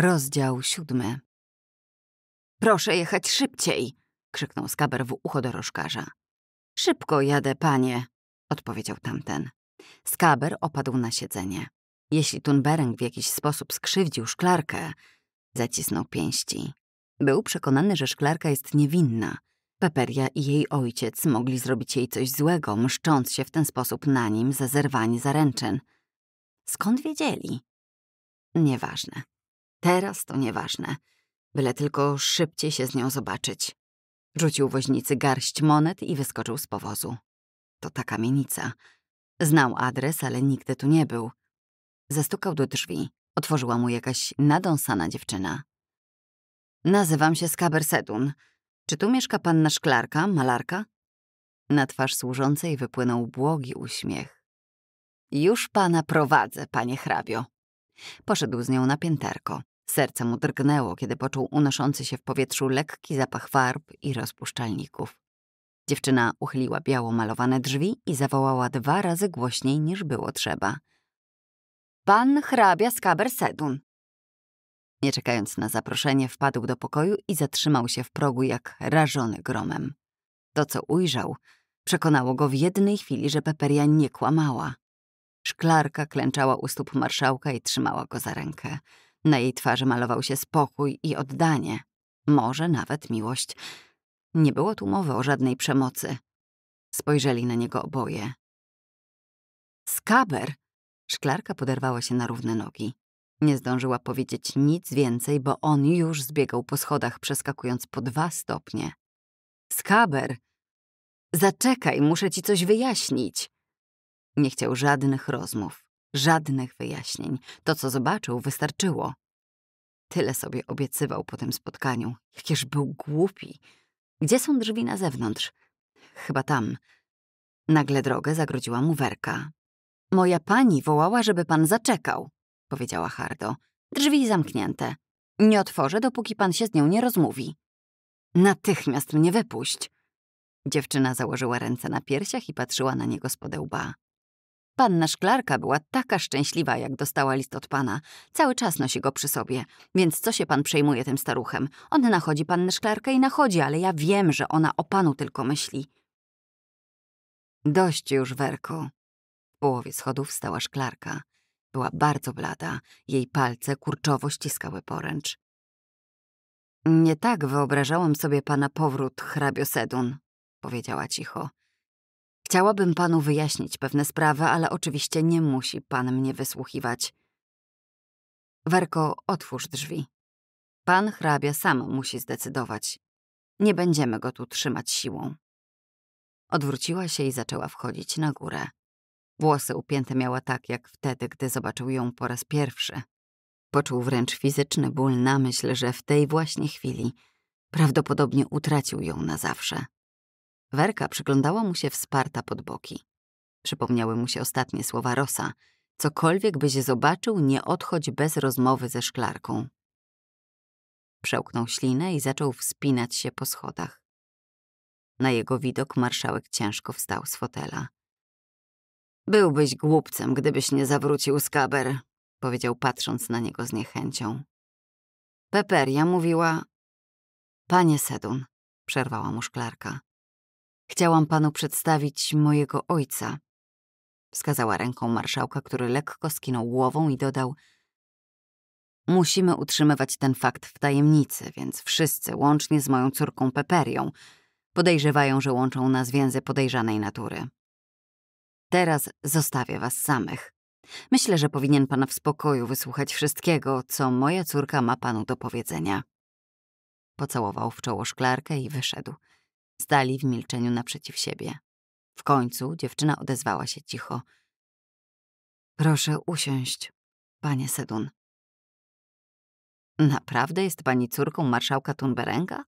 Rozdział siódmy. Proszę jechać szybciej, krzyknął Skaber w ucho dorożkarza. Szybko jadę, panie, odpowiedział tamten. Skaber opadł na siedzenie. Jeśli Tunbereng w jakiś sposób skrzywdził szklarkę, zacisnął pięści. Był przekonany, że szklarka jest niewinna. Peperia i jej ojciec mogli zrobić jej coś złego, mszcząc się w ten sposób na nim za zerwanie zaręczyn. Skąd wiedzieli? Nieważne. Teraz to nieważne. Byle tylko szybciej się z nią zobaczyć. Rzucił woźnicy garść monet i wyskoczył z powozu. To ta kamienica. Znał adres, ale nigdy tu nie był. Zastukał do drzwi. Otworzyła mu jakaś nadąsana dziewczyna. Nazywam się Skaber Sedun. Czy tu mieszka panna szklarka, malarka? Na twarz służącej wypłynął błogi uśmiech. Już pana prowadzę, panie hrabio. Poszedł z nią na pięterko. Serce mu drgnęło, kiedy poczuł unoszący się w powietrzu lekki zapach farb i rozpuszczalników. Dziewczyna uchyliła biało malowane drzwi i zawołała dwa razy głośniej niż było trzeba. Pan hrabia Skaber Sedun. Nie czekając na zaproszenie, wpadł do pokoju i zatrzymał się w progu jak rażony gromem. To, co ujrzał, przekonało go w jednej chwili, że Peperia nie kłamała. Szklarka klęczała u stóp marszałka i trzymała go za rękę. Na jej twarzy malował się spokój i oddanie, może nawet miłość. Nie było tu mowy o żadnej przemocy. Spojrzeli na niego oboje. Skaber! Szklarka poderwała się na równe nogi. Nie zdążyła powiedzieć nic więcej, bo on już zbiegał po schodach, przeskakując po dwa stopnie. Skaber! Zaczekaj, muszę ci coś wyjaśnić. Nie chciał żadnych rozmów, żadnych wyjaśnień. To, co zobaczył, wystarczyło. Tyle sobie obiecywał po tym spotkaniu. Jakież był głupi. Gdzie są drzwi na zewnątrz? Chyba tam. Nagle drogę zagrodziła mu werka. Moja pani wołała, żeby pan zaczekał, powiedziała hardo. Drzwi zamknięte. Nie otworzę, dopóki pan się z nią nie rozmówi. Natychmiast mnie wypuść. Dziewczyna założyła ręce na piersiach i patrzyła na niego z podełba. Panna szklarka była taka szczęśliwa, jak dostała list od pana. Cały czas nosi go przy sobie, więc co się pan przejmuje tym staruchem? On nachodzi pannę szklarkę i nachodzi, ale ja wiem, że ona o panu tylko myśli. Dość już, Werko. W połowie schodów stała szklarka. Była bardzo blada, jej palce kurczowo ściskały poręcz. Nie tak wyobrażałam sobie pana powrót, hrabio Sedun, powiedziała cicho. Chciałabym panu wyjaśnić pewne sprawy, ale oczywiście nie musi pan mnie wysłuchiwać. Werko, otwórz drzwi. Pan hrabia sam musi zdecydować. Nie będziemy go tu trzymać siłą. Odwróciła się i zaczęła wchodzić na górę. Włosy upięte miała tak, jak wtedy, gdy zobaczył ją po raz pierwszy. Poczuł wręcz fizyczny ból na myśl, że w tej właśnie chwili prawdopodobnie utracił ją na zawsze. Werka przyglądała mu się wsparta pod boki. Przypomniały mu się ostatnie słowa Rosa. Cokolwiek byś zobaczył, nie odchodź bez rozmowy ze szklarką. Przełknął ślinę i zaczął wspinać się po schodach. Na jego widok marszałek ciężko wstał z fotela. Byłbyś głupcem, gdybyś nie zawrócił skaber, powiedział patrząc na niego z niechęcią. Peperia mówiła... Panie Sedun, przerwała mu szklarka. Chciałam panu przedstawić mojego ojca. Wskazała ręką marszałka, który lekko skinął głową i dodał Musimy utrzymywać ten fakt w tajemnicy, więc wszyscy, łącznie z moją córką Peperią, podejrzewają, że łączą nas więzy podejrzanej natury. Teraz zostawię was samych. Myślę, że powinien pan w spokoju wysłuchać wszystkiego, co moja córka ma panu do powiedzenia. Pocałował w czoło szklarkę i wyszedł. Stali w milczeniu naprzeciw siebie. W końcu dziewczyna odezwała się cicho. Proszę usiąść, panie Sedun. Naprawdę jest pani córką marszałka Tunberenga?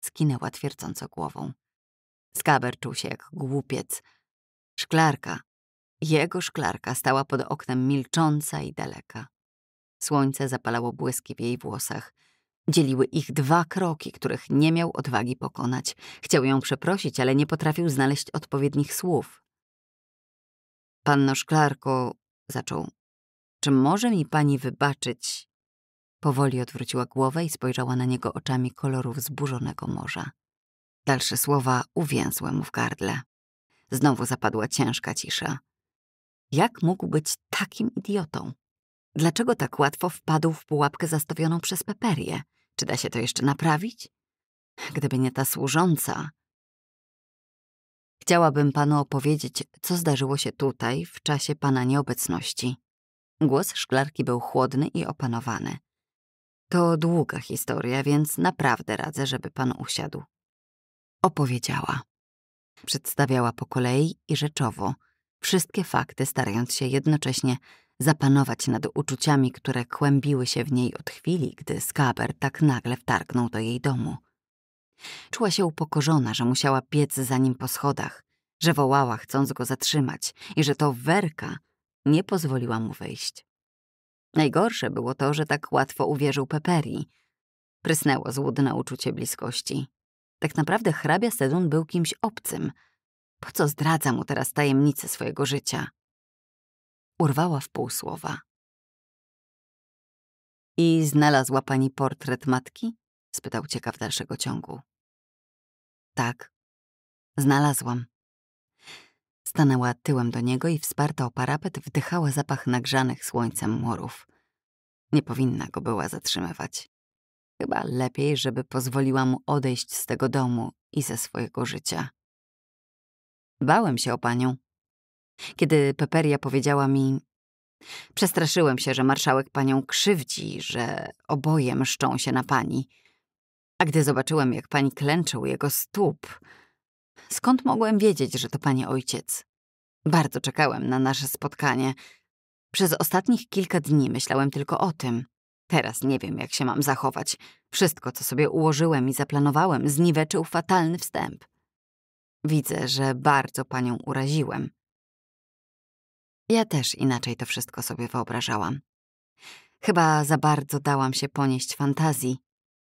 Skinęła twierdząco głową. Skaber czuł się jak głupiec. Szklarka, jego szklarka stała pod oknem milcząca i daleka. Słońce zapalało błyski w jej włosach. Dzieliły ich dwa kroki, których nie miał odwagi pokonać. Chciał ją przeprosić, ale nie potrafił znaleźć odpowiednich słów. Panno Szklarko, zaczął, czy może mi pani wybaczyć? Powoli odwróciła głowę i spojrzała na niego oczami koloru wzburzonego morza. Dalsze słowa uwięzły mu w gardle. Znowu zapadła ciężka cisza. Jak mógł być takim idiotą? Dlaczego tak łatwo wpadł w pułapkę zastawioną przez Peperię? Czy da się to jeszcze naprawić? Gdyby nie ta służąca. Chciałabym panu opowiedzieć, co zdarzyło się tutaj w czasie pana nieobecności. Głos szklarki był chłodny i opanowany. To długa historia, więc naprawdę radzę, żeby pan usiadł. Opowiedziała. Przedstawiała po kolei i rzeczowo wszystkie fakty, starając się jednocześnie zapanować nad uczuciami, które kłębiły się w niej od chwili, gdy Skaber tak nagle wtargnął do jej domu. Czuła się upokorzona, że musiała biec za nim po schodach, że wołała, chcąc go zatrzymać i że to Werka nie pozwoliła mu wejść. Najgorsze było to, że tak łatwo uwierzył Peperi. Prysnęło złudne uczucie bliskości. Tak naprawdę hrabia Sedun był kimś obcym. Po co zdradza mu teraz tajemnicę swojego życia? Urwała w pół słowa. I znalazła pani portret matki? spytał ciekaw dalszego ciągu. Tak, znalazłam. Stanęła tyłem do niego i wsparta o parapet wdychała zapach nagrzanych słońcem murów. Nie powinna go była zatrzymywać. Chyba lepiej, żeby pozwoliła mu odejść z tego domu i ze swojego życia. Bałem się o panią. Kiedy Peperia powiedziała mi, przestraszyłem się, że marszałek panią krzywdzi, że oboje mszczą się na pani. A gdy zobaczyłem, jak pani klęczy u jego stóp, skąd mogłem wiedzieć, że to pani ojciec? Bardzo czekałem na nasze spotkanie. Przez ostatnich kilka dni myślałem tylko o tym. Teraz nie wiem, jak się mam zachować. Wszystko, co sobie ułożyłem i zaplanowałem, zniweczył fatalny wstęp. Widzę, że bardzo panią uraziłem. Ja też inaczej to wszystko sobie wyobrażałam. Chyba za bardzo dałam się ponieść fantazji.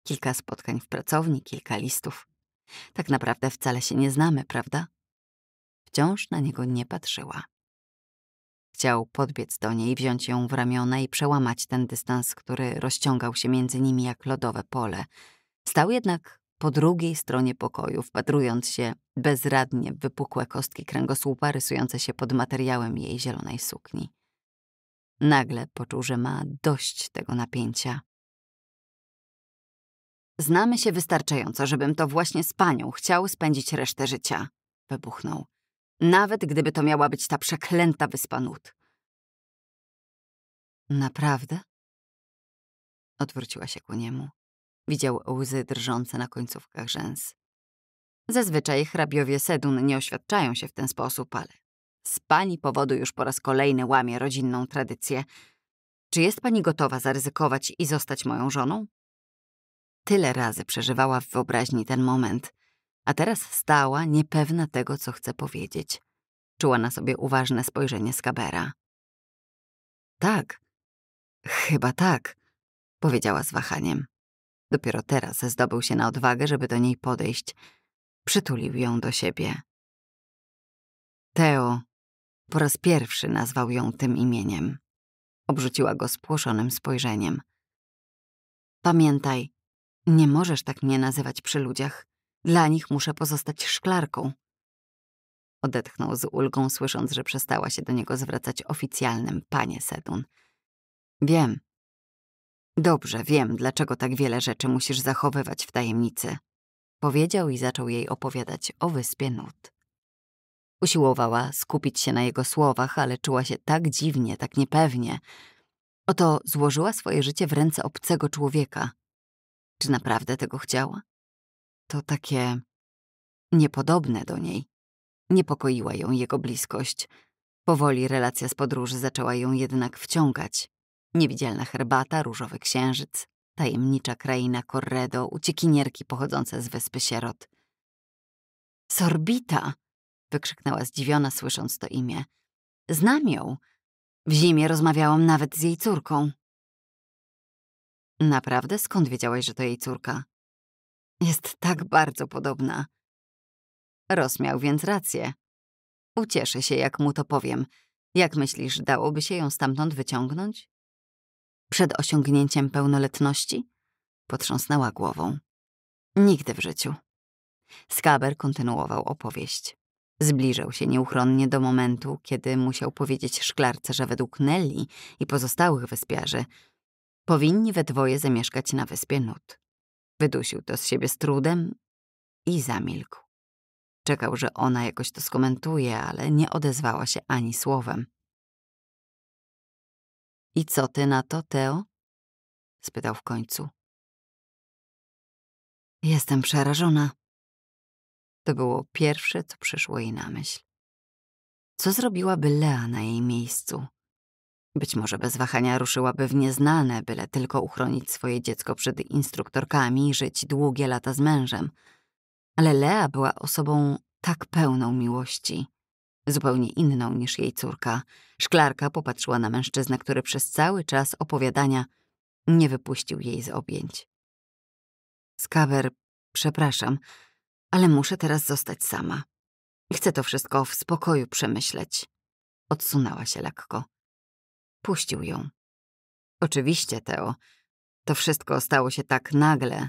Kilka spotkań w pracowni, kilka listów. Tak naprawdę wcale się nie znamy, prawda? Wciąż na niego nie patrzyła. Chciał podbiec do niej, wziąć ją w ramiona i przełamać ten dystans, który rozciągał się między nimi jak lodowe pole. Stał jednak po drugiej stronie pokoju, wpatrując się bezradnie w wypukłe kostki kręgosłupa rysujące się pod materiałem jej zielonej sukni. Nagle poczuł, że ma dość tego napięcia. Znamy się wystarczająco, żebym to właśnie z panią chciał spędzić resztę życia, wybuchnął. Nawet gdyby to miała być ta przeklęta wyspa nut. Naprawdę? Odwróciła się ku niemu. Widział łzy drżące na końcówkach rzęs. Zazwyczaj hrabiowie Sedun nie oświadczają się w ten sposób, ale z pani powodu już po raz kolejny łamie rodzinną tradycję. Czy jest pani gotowa zaryzykować i zostać moją żoną? Tyle razy przeżywała w wyobraźni ten moment, a teraz stała niepewna tego, co chce powiedzieć. Czuła na sobie uważne spojrzenie Skabera. Tak, chyba tak, powiedziała z wahaniem. Dopiero teraz zdobył się na odwagę, żeby do niej podejść. Przytulił ją do siebie. Teo po raz pierwszy nazwał ją tym imieniem. Obrzuciła go spłoszonym spojrzeniem. Pamiętaj, nie możesz tak mnie nazywać przy ludziach. Dla nich muszę pozostać szklarką. Odetchnął z ulgą, słysząc, że przestała się do niego zwracać oficjalnym panie Sedun. Wiem. Dobrze, wiem, dlaczego tak wiele rzeczy musisz zachowywać w tajemnicy. Powiedział i zaczął jej opowiadać o wyspie Nut. Usiłowała skupić się na jego słowach, ale czuła się tak dziwnie, tak niepewnie. Oto złożyła swoje życie w ręce obcego człowieka. Czy naprawdę tego chciała? To takie niepodobne do niej. Niepokoiła ją jego bliskość. Powoli relacja z podróży zaczęła ją jednak wciągać. Niewidzialna herbata, różowy księżyc, tajemnicza kraina Corredo, uciekinierki pochodzące z wyspy sierot. Sorbita! wykrzyknęła zdziwiona, słysząc to imię. Znam ją. W zimie rozmawiałam nawet z jej córką. Naprawdę? Skąd wiedziałaś, że to jej córka? Jest tak bardzo podobna. Ros miał więc rację. Ucieszę się, jak mu to powiem. Jak myślisz, dałoby się ją stamtąd wyciągnąć? Przed osiągnięciem pełnoletności? Potrząsnęła głową. Nigdy w życiu. Skaber kontynuował opowieść. Zbliżał się nieuchronnie do momentu, kiedy musiał powiedzieć szklarce, że według Nelly i pozostałych wyspiarzy powinni we dwoje zamieszkać na wyspie Nut. Wydusił to z siebie z trudem i zamilkł. Czekał, że ona jakoś to skomentuje, ale nie odezwała się ani słowem. I co ty na to, Teo? spytał w końcu. Jestem przerażona. To było pierwsze, co przyszło jej na myśl. Co zrobiłaby Lea na jej miejscu? Być może bez wahania ruszyłaby w nieznane, byle tylko uchronić swoje dziecko przed instruktorkami i żyć długie lata z mężem. Ale Lea była osobą tak pełną miłości, zupełnie inną niż jej córka. Szklarka popatrzyła na mężczyznę, który przez cały czas opowiadania nie wypuścił jej z objęć. Skawer, przepraszam, ale muszę teraz zostać sama. Chcę to wszystko w spokoju przemyśleć. Odsunęła się lekko. Puścił ją. Oczywiście, Teo. To wszystko stało się tak nagle.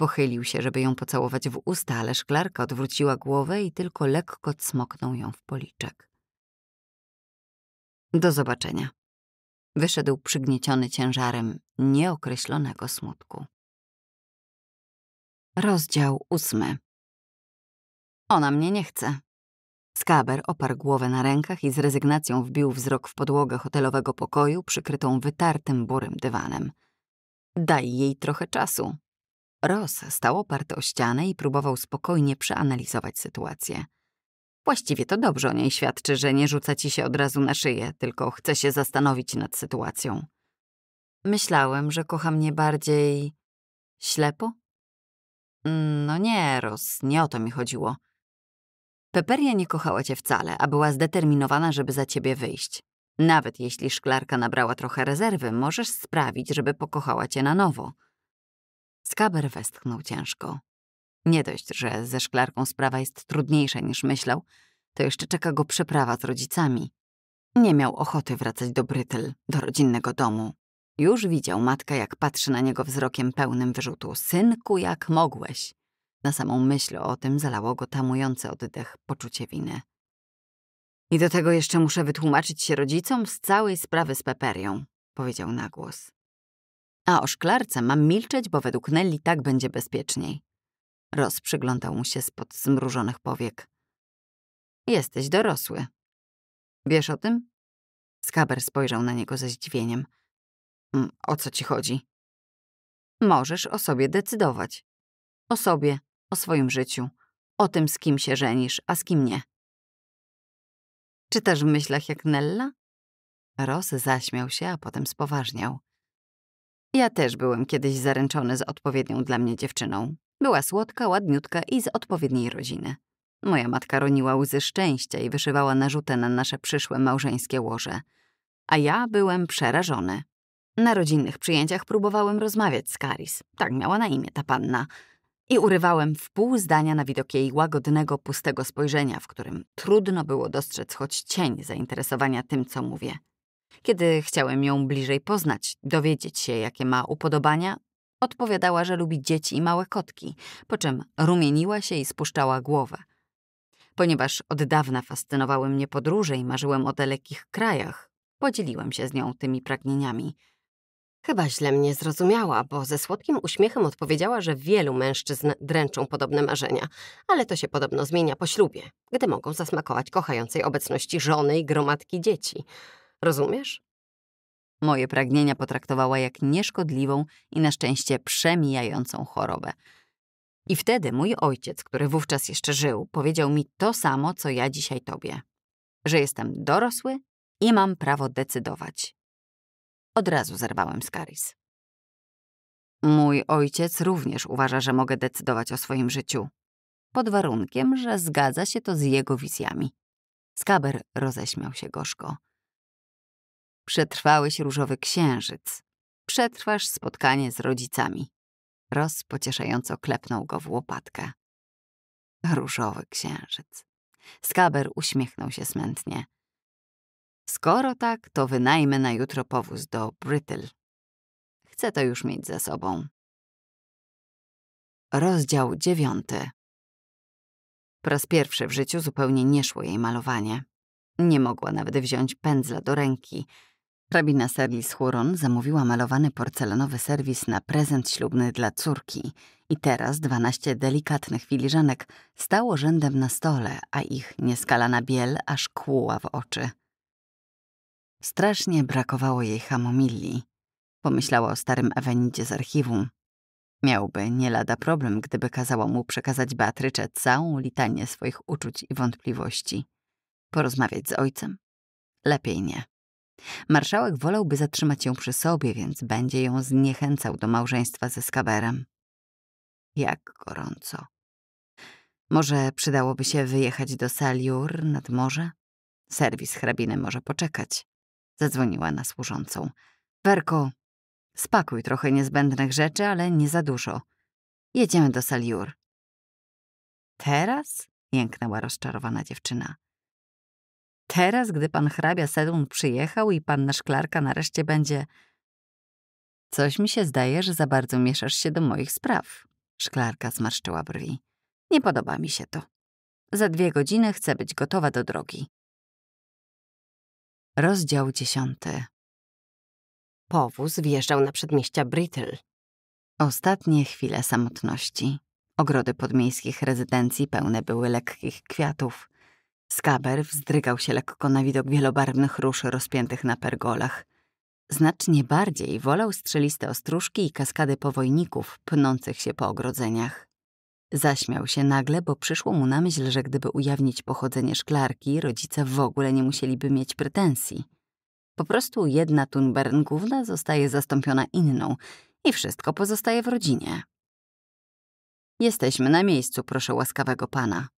Pochylił się, żeby ją pocałować w usta, ale szklarka odwróciła głowę i tylko lekko cmoknął ją w policzek. Do zobaczenia. Wyszedł przygnieciony ciężarem nieokreślonego smutku. Rozdział ósmy. Ona mnie nie chce. Skaber oparł głowę na rękach i z rezygnacją wbił wzrok w podłogę hotelowego pokoju przykrytą wytartym burym dywanem. Daj jej trochę czasu. Ross stał oparty o ścianę i próbował spokojnie przeanalizować sytuację. Właściwie to dobrze o niej świadczy, że nie rzuca ci się od razu na szyję, tylko chce się zastanowić nad sytuacją. Myślałem, że kocha mnie bardziej... ślepo? No nie, Ros, nie o to mi chodziło. Peperia nie kochała cię wcale, a była zdeterminowana, żeby za ciebie wyjść. Nawet jeśli szklarka nabrała trochę rezerwy, możesz sprawić, żeby pokochała cię na nowo. Skaber westchnął ciężko. Nie dość, że ze szklarką sprawa jest trudniejsza niż myślał, to jeszcze czeka go przeprawa z rodzicami. Nie miał ochoty wracać do Brytyl, do rodzinnego domu. Już widział matka, jak patrzy na niego wzrokiem pełnym wyrzutu. Synku, jak mogłeś. Na samą myśl o tym zalało go tamujące oddech poczucie winy. I do tego jeszcze muszę wytłumaczyć się rodzicom z całej sprawy z Peperią, powiedział na głos. A o szklarce mam milczeć, bo według Nelly tak będzie bezpieczniej. Roz przyglądał mu się spod zmrużonych powiek. Jesteś dorosły. Wiesz o tym? Skaber spojrzał na niego ze zdziwieniem. Mm, o co ci chodzi? Możesz o sobie decydować. O sobie, o swoim życiu, o tym, z kim się żenisz, a z kim nie. Czytasz w myślach jak Nella? Ross zaśmiał się, a potem spoważniał. Ja też byłem kiedyś zaręczony z odpowiednią dla mnie dziewczyną. Była słodka, ładniutka i z odpowiedniej rodziny. Moja matka roniła łzy szczęścia i wyszywała narzutę na nasze przyszłe małżeńskie łoże. A ja byłem przerażony. Na rodzinnych przyjęciach próbowałem rozmawiać z Karis, tak miała na imię ta panna, i urywałem w pół zdania na widok jej łagodnego, pustego spojrzenia, w którym trudno było dostrzec choć cień zainteresowania tym, co mówię. Kiedy chciałem ją bliżej poznać, dowiedzieć się, jakie ma upodobania, odpowiadała, że lubi dzieci i małe kotki, po czym rumieniła się i spuszczała głowę. Ponieważ od dawna fascynowały mnie podróże i marzyłem o dalekich krajach, podzieliłem się z nią tymi pragnieniami – Chyba źle mnie zrozumiała, bo ze słodkim uśmiechem odpowiedziała, że wielu mężczyzn dręczą podobne marzenia, ale to się podobno zmienia po ślubie, gdy mogą zasmakować kochającej obecności żony i gromadki dzieci. Rozumiesz? Moje pragnienia potraktowała jak nieszkodliwą i na szczęście przemijającą chorobę. I wtedy mój ojciec, który wówczas jeszcze żył, powiedział mi to samo, co ja dzisiaj tobie. Że jestem dorosły i mam prawo decydować. Od razu zerwałem z Karis. Mój ojciec również uważa, że mogę decydować o swoim życiu. Pod warunkiem, że zgadza się to z jego wizjami. Skaber roześmiał się gorzko. Przetrwałeś różowy księżyc. Przetrwasz spotkanie z rodzicami. Roz pocieszająco klepnął go w łopatkę. Różowy księżyc. Skaber uśmiechnął się smętnie. Skoro tak, to wynajmę na jutro powóz do Brittle. Chcę to już mieć za sobą. Rozdział dziewiąty. Po raz pierwszy w życiu zupełnie nie szło jej malowanie. Nie mogła nawet wziąć pędzla do ręki. Hrabina Serlis Huron zamówiła malowany porcelanowy serwis na prezent ślubny dla córki i teraz dwanaście delikatnych filiżanek stało rzędem na stole, a ich nieskalana biel aż kłuła w oczy. Strasznie brakowało jej hamomilli. Pomyślała o starym Ewenidzie z archiwum. Miałby nie lada problem, gdyby kazała mu przekazać Beatrycze całą litanię swoich uczuć i wątpliwości. Porozmawiać z ojcem? Lepiej nie. Marszałek wolałby zatrzymać ją przy sobie, więc będzie ją zniechęcał do małżeństwa ze Skaberem. Jak gorąco. Może przydałoby się wyjechać do Saliur nad morze? Serwis hrabiny może poczekać. Zadzwoniła na służącą. Werko, spakuj trochę niezbędnych rzeczy, ale nie za dużo. Jedziemy do Saliur. Teraz? Jęknęła rozczarowana dziewczyna. Teraz, gdy pan hrabia Sedun przyjechał i panna Szklarka nareszcie będzie... Coś mi się zdaje, że za bardzo mieszasz się do moich spraw. Szklarka zmarszczyła brwi. Nie podoba mi się to. Za dwie godziny chcę być gotowa do drogi. Rozdział dziesiąty. Powóz wjeżdżał na przedmieścia Brittle. Ostatnie chwile samotności. Ogrody podmiejskich rezydencji pełne były lekkich kwiatów. Skaber wzdrygał się lekko na widok wielobarwnych róż rozpiętych na pergolach. Znacznie bardziej wolał strzeliste ostróżki i kaskady powojników pnących się po ogrodzeniach. Zaśmiał się nagle, bo przyszło mu na myśl, że gdyby ujawnić pochodzenie szklarki, rodzice w ogóle nie musieliby mieć pretensji. Po prostu jedna Tunbern główna zostaje zastąpiona inną i wszystko pozostaje w rodzinie. Jesteśmy na miejscu, proszę łaskawego pana.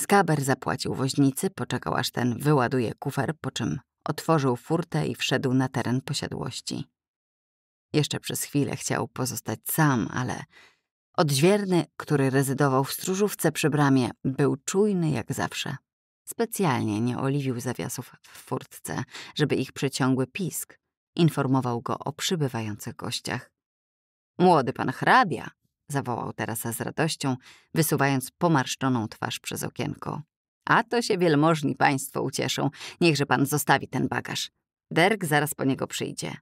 Skaber zapłacił woźnicy, poczekał aż ten wyładuje kufer, po czym otworzył furtę i wszedł na teren posiadłości. Jeszcze przez chwilę chciał pozostać sam, ale odźwierny, który rezydował w stróżówce przy bramie, był czujny jak zawsze. Specjalnie nie oliwił zawiasów w furtce, żeby ich przyciągły pisk. Informował go o przybywających gościach. Młody pan hrabia, zawołał teraz z radością, wysuwając pomarszczoną twarz przez okienko. A to się wielmożni państwo ucieszą. Niechże pan zostawi ten bagaż. Derk zaraz po niego przyjdzie.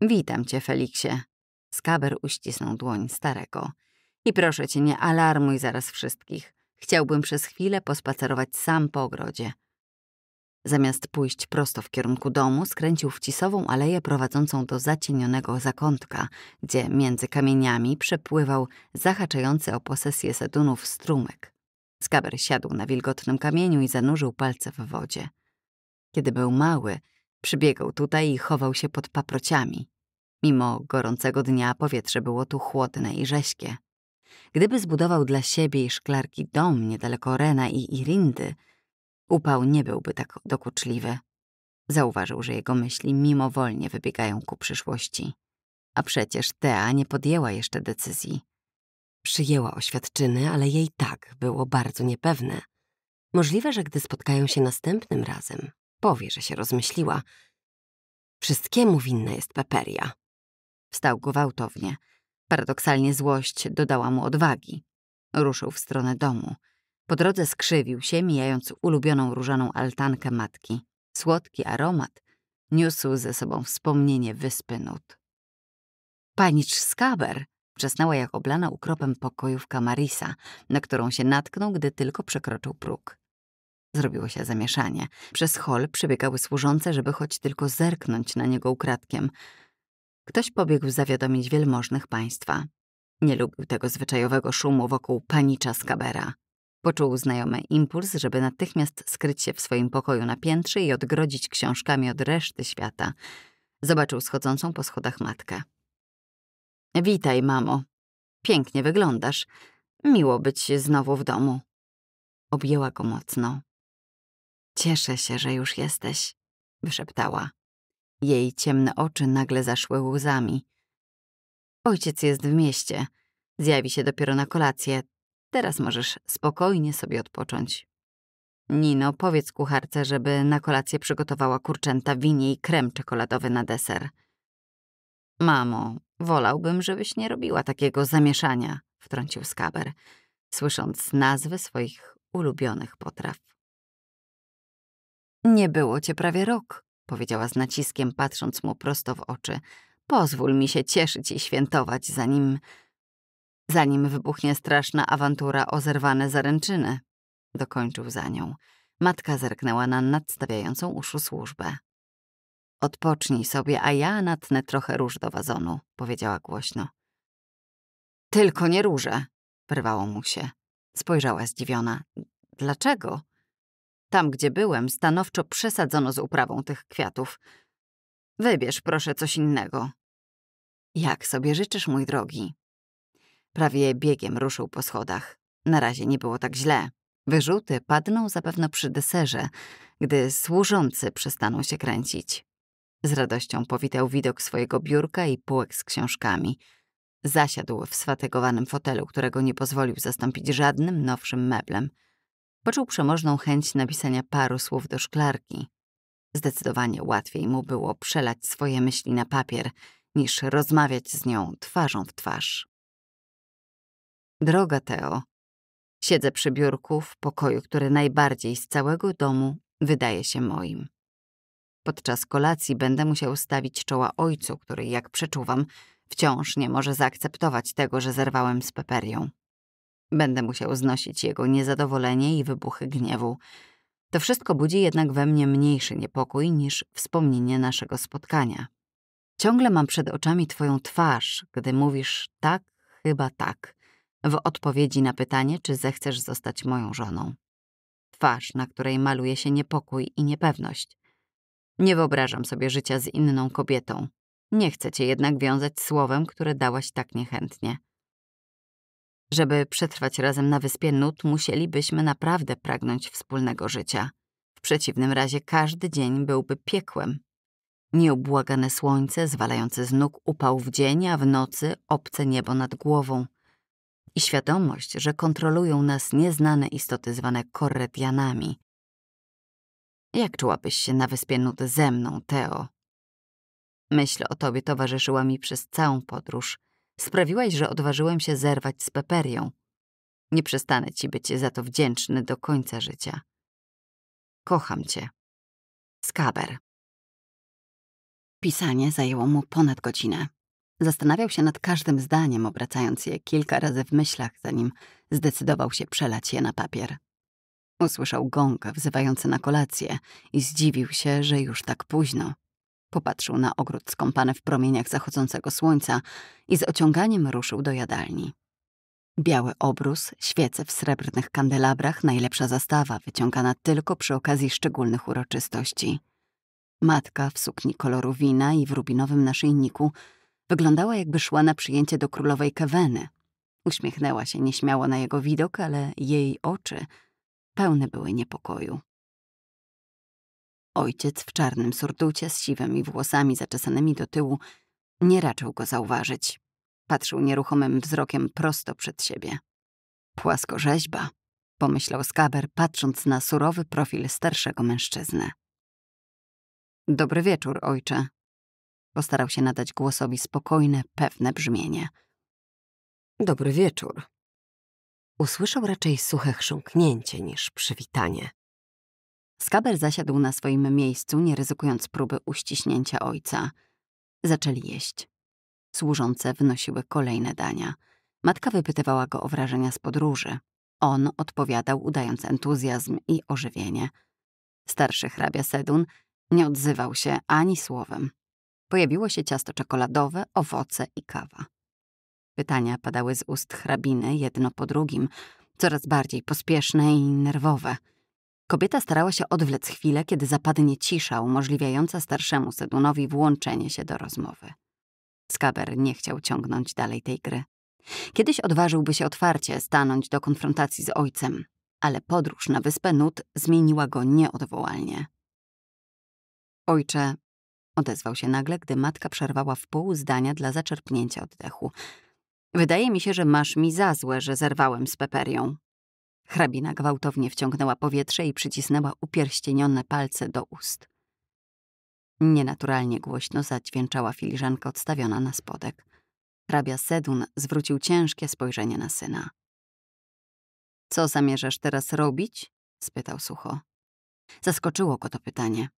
Witam cię, Feliksie. Skaber uścisnął dłoń starego. I proszę cię, nie alarmuj zaraz wszystkich. Chciałbym przez chwilę pospacerować sam po ogrodzie. Zamiast pójść prosto w kierunku domu, skręcił w cisową aleję prowadzącą do zacienionego zakątka, gdzie między kamieniami przepływał zahaczający o posesję sedunów strumyk. Skaber siadł na wilgotnym kamieniu i zanurzył palce w wodzie. Kiedy był mały, przybiegał tutaj i chował się pod paprociami. Mimo gorącego dnia powietrze było tu chłodne i rześkie. Gdyby zbudował dla siebie i szklarki dom niedaleko Rena i Irindy, upał nie byłby tak dokuczliwy. Zauważył, że jego myśli mimowolnie wybiegają ku przyszłości. A przecież Tea nie podjęła jeszcze decyzji. Przyjęła oświadczyny, ale jej tak było bardzo niepewne. Możliwe, że gdy spotkają się następnym razem, powie, że się rozmyśliła. Wszystkiemu winna jest Peperia. Wstał gwałtownie. Paradoksalnie złość dodała mu odwagi. Ruszył w stronę domu. Po drodze skrzywił się, mijając ulubioną różaną altankę matki. Słodki aromat niósł ze sobą wspomnienie wyspy nut. Panicz Skaber wrzasnęła jak oblana ukropem pokojówka Marisa, na którą się natknął, gdy tylko przekroczył próg. Zrobiło się zamieszanie. Przez hol przebiegały służące, żeby choć tylko zerknąć na niego ukradkiem. Ktoś pobiegł zawiadomić wielmożnych państwa. Nie lubił tego zwyczajowego szumu wokół panicza Skabera. Poczuł znajomy impuls, żeby natychmiast skryć się w swoim pokoju na piętrze i odgrodzić książkami od reszty świata. Zobaczył schodzącą po schodach matkę. Witaj, mamo. Pięknie wyglądasz. Miło być znowu w domu. Objęła go mocno. Cieszę się, że już jesteś, wyszeptała. Jej ciemne oczy nagle zaszły łzami. Ojciec jest w mieście. Zjawi się dopiero na kolację. Teraz możesz spokojnie sobie odpocząć. Nino, powiedz kucharce, żeby na kolację przygotowała kurczęta, winie i krem czekoladowy na deser. Mamo, wolałbym, żebyś nie robiła takiego zamieszania, wtrącił Skaber, słysząc nazwy swoich ulubionych potraw. Nie było cię prawie rok, powiedziała z naciskiem, patrząc mu prosto w oczy. Pozwól mi się cieszyć i świętować, zanim... zanim wybuchnie straszna awantura o zerwane zaręczyny, dokończył za nią. Matka zerknęła na nadstawiającą uszu służbę. Odpocznij sobie, a ja natnę trochę róż do wazonu, powiedziała głośno. Tylko nie róże, wyrwało mu się. Spojrzała zdziwiona. Dlaczego? Tam, gdzie byłem, stanowczo przesadzono z uprawą tych kwiatów. Wybierz proszę coś innego. Jak sobie życzysz, mój drogi? Prawie biegiem ruszył po schodach. Na razie nie było tak źle. Wyrzuty padną zapewne przy deserze, gdy służący przestaną się kręcić. Z radością powitał widok swojego biurka i półek z książkami. Zasiadł w sfatygowanym fotelu, którego nie pozwolił zastąpić żadnym nowszym meblem. Poczuł przemożną chęć napisania paru słów do szklarki. Zdecydowanie łatwiej mu było przelać swoje myśli na papier, niż rozmawiać z nią twarzą w twarz. Droga Teo, siedzę przy biurku w pokoju, który najbardziej z całego domu wydaje się moim. Podczas kolacji będę musiał stawić czoła ojcu, który, jak przeczuwam, wciąż nie może zaakceptować tego, że zerwałem z Peperią. Będę musiał znosić jego niezadowolenie i wybuchy gniewu. To wszystko budzi jednak we mnie mniejszy niepokój niż wspomnienie naszego spotkania. Ciągle mam przed oczami twoją twarz, gdy mówisz tak, chyba tak, w odpowiedzi na pytanie, czy zechcesz zostać moją żoną. Twarz, na której maluje się niepokój i niepewność. Nie wyobrażam sobie życia z inną kobietą. Nie chcę cię jednak wiązać słowem, które dałaś tak niechętnie. Żeby przetrwać razem na wyspie Nut, musielibyśmy naprawdę pragnąć wspólnego życia. W przeciwnym razie każdy dzień byłby piekłem. Nieubłagane słońce, zwalające z nóg upał w dzień, a w nocy obce niebo nad głową. I świadomość, że kontrolują nas nieznane istoty zwane korretianami, jak czułabyś się na wyspie Nud ze mną, Teo? Myśl o tobie towarzyszyła mi przez całą podróż. Sprawiłaś, że odważyłem się zerwać z Peperią. Nie przestanę ci być za to wdzięczny do końca życia. Kocham cię. Skaber. Pisanie zajęło mu ponad godzinę. Zastanawiał się nad każdym zdaniem, obracając je kilka razy w myślach, zanim zdecydował się przelać je na papier. Usłyszał gąk wzywający na kolację i zdziwił się, że już tak późno. Popatrzył na ogród skąpany w promieniach zachodzącego słońca i z ociąganiem ruszył do jadalni. Biały obrus, świece w srebrnych kandelabrach, najlepsza zastawa, wyciągana tylko przy okazji szczególnych uroczystości. Matka w sukni koloru wina i w rubinowym naszyjniku wyglądała jakby szła na przyjęcie do królowej Keweny. Uśmiechnęła się nieśmiało na jego widok, ale jej oczy pełne były niepokoju. Ojciec w czarnym surducie z siwymi włosami zaczesanymi do tyłu nie raczył go zauważyć. Patrzył nieruchomym wzrokiem prosto przed siebie. Płaskorzeźba, pomyślał Skaber, patrząc na surowy profil starszego mężczyzny. Dobry wieczór, ojcze. Postarał się nadać głosowi spokojne, pewne brzmienie. Dobry wieczór, usłyszał raczej suche chrząknięcie niż przywitanie. Skaber zasiadł na swoim miejscu, nie ryzykując próby uściśnięcia ojca. Zaczęli jeść. Służące wnosiły kolejne dania. Matka wypytywała go o wrażenia z podróży. On odpowiadał, udając entuzjazm i ożywienie. Starszy hrabia Sedun nie odzywał się ani słowem. Pojawiło się ciasto czekoladowe, owoce i kawa. Pytania padały z ust hrabiny jedno po drugim, coraz bardziej pospieszne i nerwowe. Kobieta starała się odwlec chwilę, kiedy zapadnie cisza umożliwiająca starszemu Sedunowi włączenie się do rozmowy. Skaber nie chciał ciągnąć dalej tej gry. Kiedyś odważyłby się otwarcie stanąć do konfrontacji z ojcem, ale podróż na wyspę Nut zmieniła go nieodwołalnie. Ojcze, odezwał się nagle, gdy matka przerwała w pół zdania dla zaczerpnięcia oddechu. Wydaje mi się, że masz mi za złe, że zerwałem z Peperią. Hrabina gwałtownie wciągnęła powietrze i przycisnęła upierścienione palce do ust. Nienaturalnie głośno zadźwięczała filiżanka odstawiona na spodek. Hrabia Sedun zwrócił ciężkie spojrzenie na syna. Co zamierzasz teraz robić? spytał sucho. Zaskoczyło go to pytanie.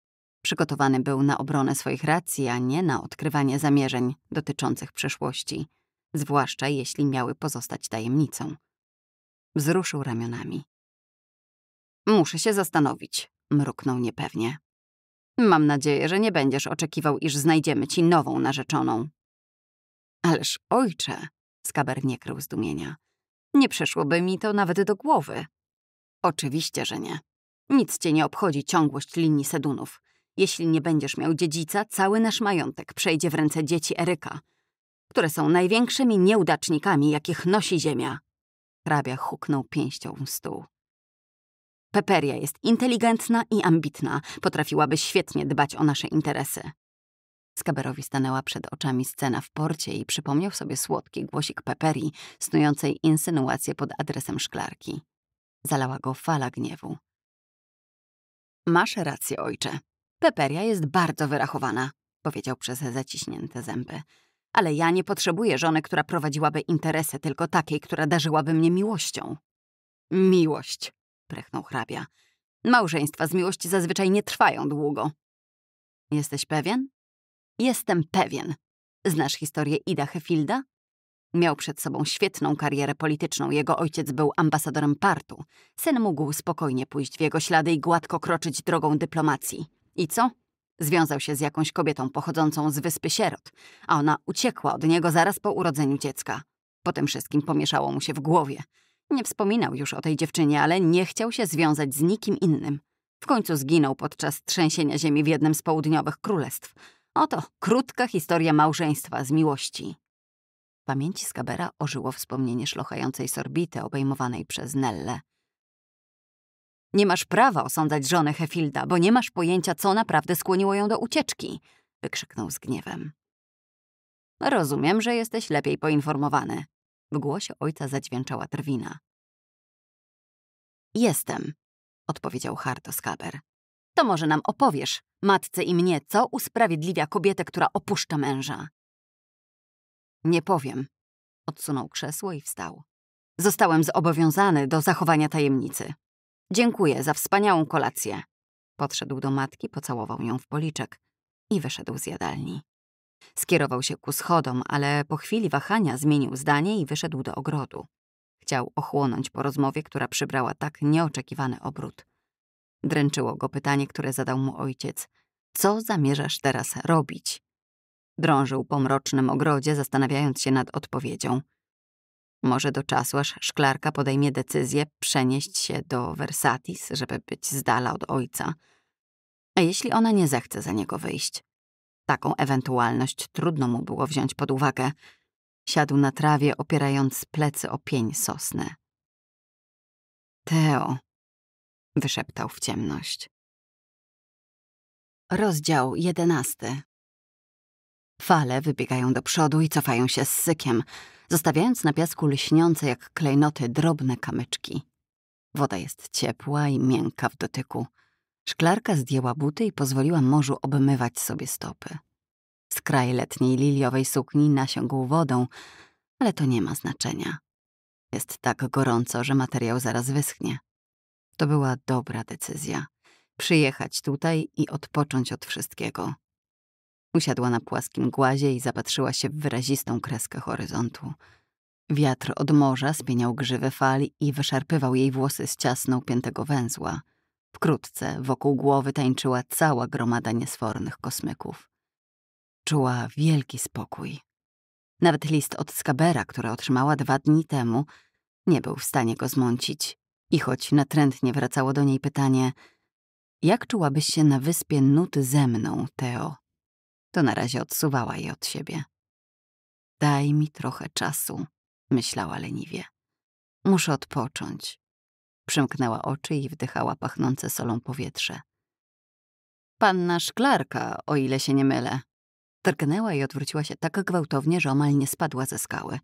Przygotowany był na obronę swoich racji, a nie na odkrywanie zamierzeń dotyczących przeszłości, zwłaszcza jeśli miały pozostać tajemnicą. Wzruszył ramionami. Muszę się zastanowić, mruknął niepewnie. Mam nadzieję, że nie będziesz oczekiwał, iż znajdziemy ci nową narzeczoną. Ależ ojcze, Skaber nie krył zdumienia. Nie przyszłoby mi to nawet do głowy. Oczywiście, że nie. Nic cię nie obchodzi ciągłość linii Sedunów. Jeśli nie będziesz miał dziedzica, cały nasz majątek przejdzie w ręce dzieci Eryka, które są największymi nieudacznikami, jakich nosi ziemia. Hrabia huknął pięścią w stół. Peperia jest inteligentna i ambitna, potrafiłaby świetnie dbać o nasze interesy. Skaberowi stanęła przed oczami scena w porcie i przypomniał sobie słodki głosik Peperii, snującej insynuacje pod adresem szklarki. Zalała go fala gniewu. Masz rację, ojcze. Peperia jest bardzo wyrachowana, powiedział przez zaciśnięte zęby. Ale ja nie potrzebuję żony, która prowadziłaby interesy, tylko takiej, która darzyłaby mnie miłością. Miłość, prechnął hrabia. Małżeństwa z miłości zazwyczaj nie trwają długo. Jesteś pewien? Jestem pewien. Znasz historię Ida Hefilda? Miał przed sobą świetną karierę polityczną. Jego ojciec był ambasadorem partu. Syn mógł spokojnie pójść w jego ślady i gładko kroczyć drogą dyplomacji. I co? Związał się z jakąś kobietą pochodzącą z wyspy Sierot, a ona uciekła od niego zaraz po urodzeniu dziecka. Potem wszystkim pomieszało mu się w głowie. Nie wspominał już o tej dziewczynie, ale nie chciał się związać z nikim innym. W końcu zginął podczas trzęsienia ziemi w jednym z południowych królestw. Oto krótka historia małżeństwa z miłości. W pamięci Skabera ożyło wspomnienie szlochającej sorbity obejmowanej przez Nelle. Nie masz prawa osądzać żonę Hefilda, bo nie masz pojęcia, co naprawdę skłoniło ją do ucieczki, wykrzyknął z gniewem. Rozumiem, że jesteś lepiej poinformowany. W głosie ojca zadźwięczała drwina. Jestem, odpowiedział hardo Skaber. To może nam opowiesz, matce i mnie, co usprawiedliwia kobietę, która opuszcza męża. Nie powiem. Odsunął krzesło i wstał. Zostałem zobowiązany do zachowania tajemnicy. Dziękuję za wspaniałą kolację. Podszedł do matki, pocałował ją w policzek i wyszedł z jadalni. Skierował się ku schodom, ale po chwili wahania zmienił zdanie i wyszedł do ogrodu. Chciał ochłonąć po rozmowie, która przybrała tak nieoczekiwany obrót. Dręczyło go pytanie, które zadał mu ojciec. Co zamierzasz teraz robić? Drążył po mrocznym ogrodzie, zastanawiając się nad odpowiedzią. Może do czasu, aż szklarka podejmie decyzję przenieść się do Versatis, żeby być z dala od ojca. A jeśli ona nie zechce za niego wyjść? Taką ewentualność trudno mu było wziąć pod uwagę. Siadł na trawie, opierając plecy o pień sosny. Teo, wyszeptał w ciemność. Rozdział jedenasty. Fale wybiegają do przodu i cofają się z sykiem, zostawiając na piasku lśniące jak klejnoty drobne kamyczki. Woda jest ciepła i miękka w dotyku. Szklarka zdjęła buty i pozwoliła morzu obmywać sobie stopy. Skraj letniej liliowej sukni nasiągł wodą, ale to nie ma znaczenia. Jest tak gorąco, że materiał zaraz wyschnie. To była dobra decyzja. Przyjechać tutaj i odpocząć od wszystkiego. Usiadła na płaskim głazie i zapatrzyła się w wyrazistą kreskę horyzontu. Wiatr od morza spieniał grzywy fali i wyszarpywał jej włosy z ciasno upiętego węzła. Wkrótce wokół głowy tańczyła cała gromada niesfornych kosmyków. Czuła wielki spokój. Nawet list od Skabera, który otrzymała dwa dni temu, nie był w stanie go zmącić. I choć natrętnie wracało do niej pytanie, jak czułabyś się na wyspie Nut ze mną, Teo? To na razie odsuwała je od siebie. Daj mi trochę czasu, myślała leniwie. Muszę odpocząć. Przymknęła oczy i wdychała pachnące solą powietrze. Panna szklarka, o ile się nie mylę. Drgnęła i odwróciła się tak gwałtownie, że omal nie spadła ze skały.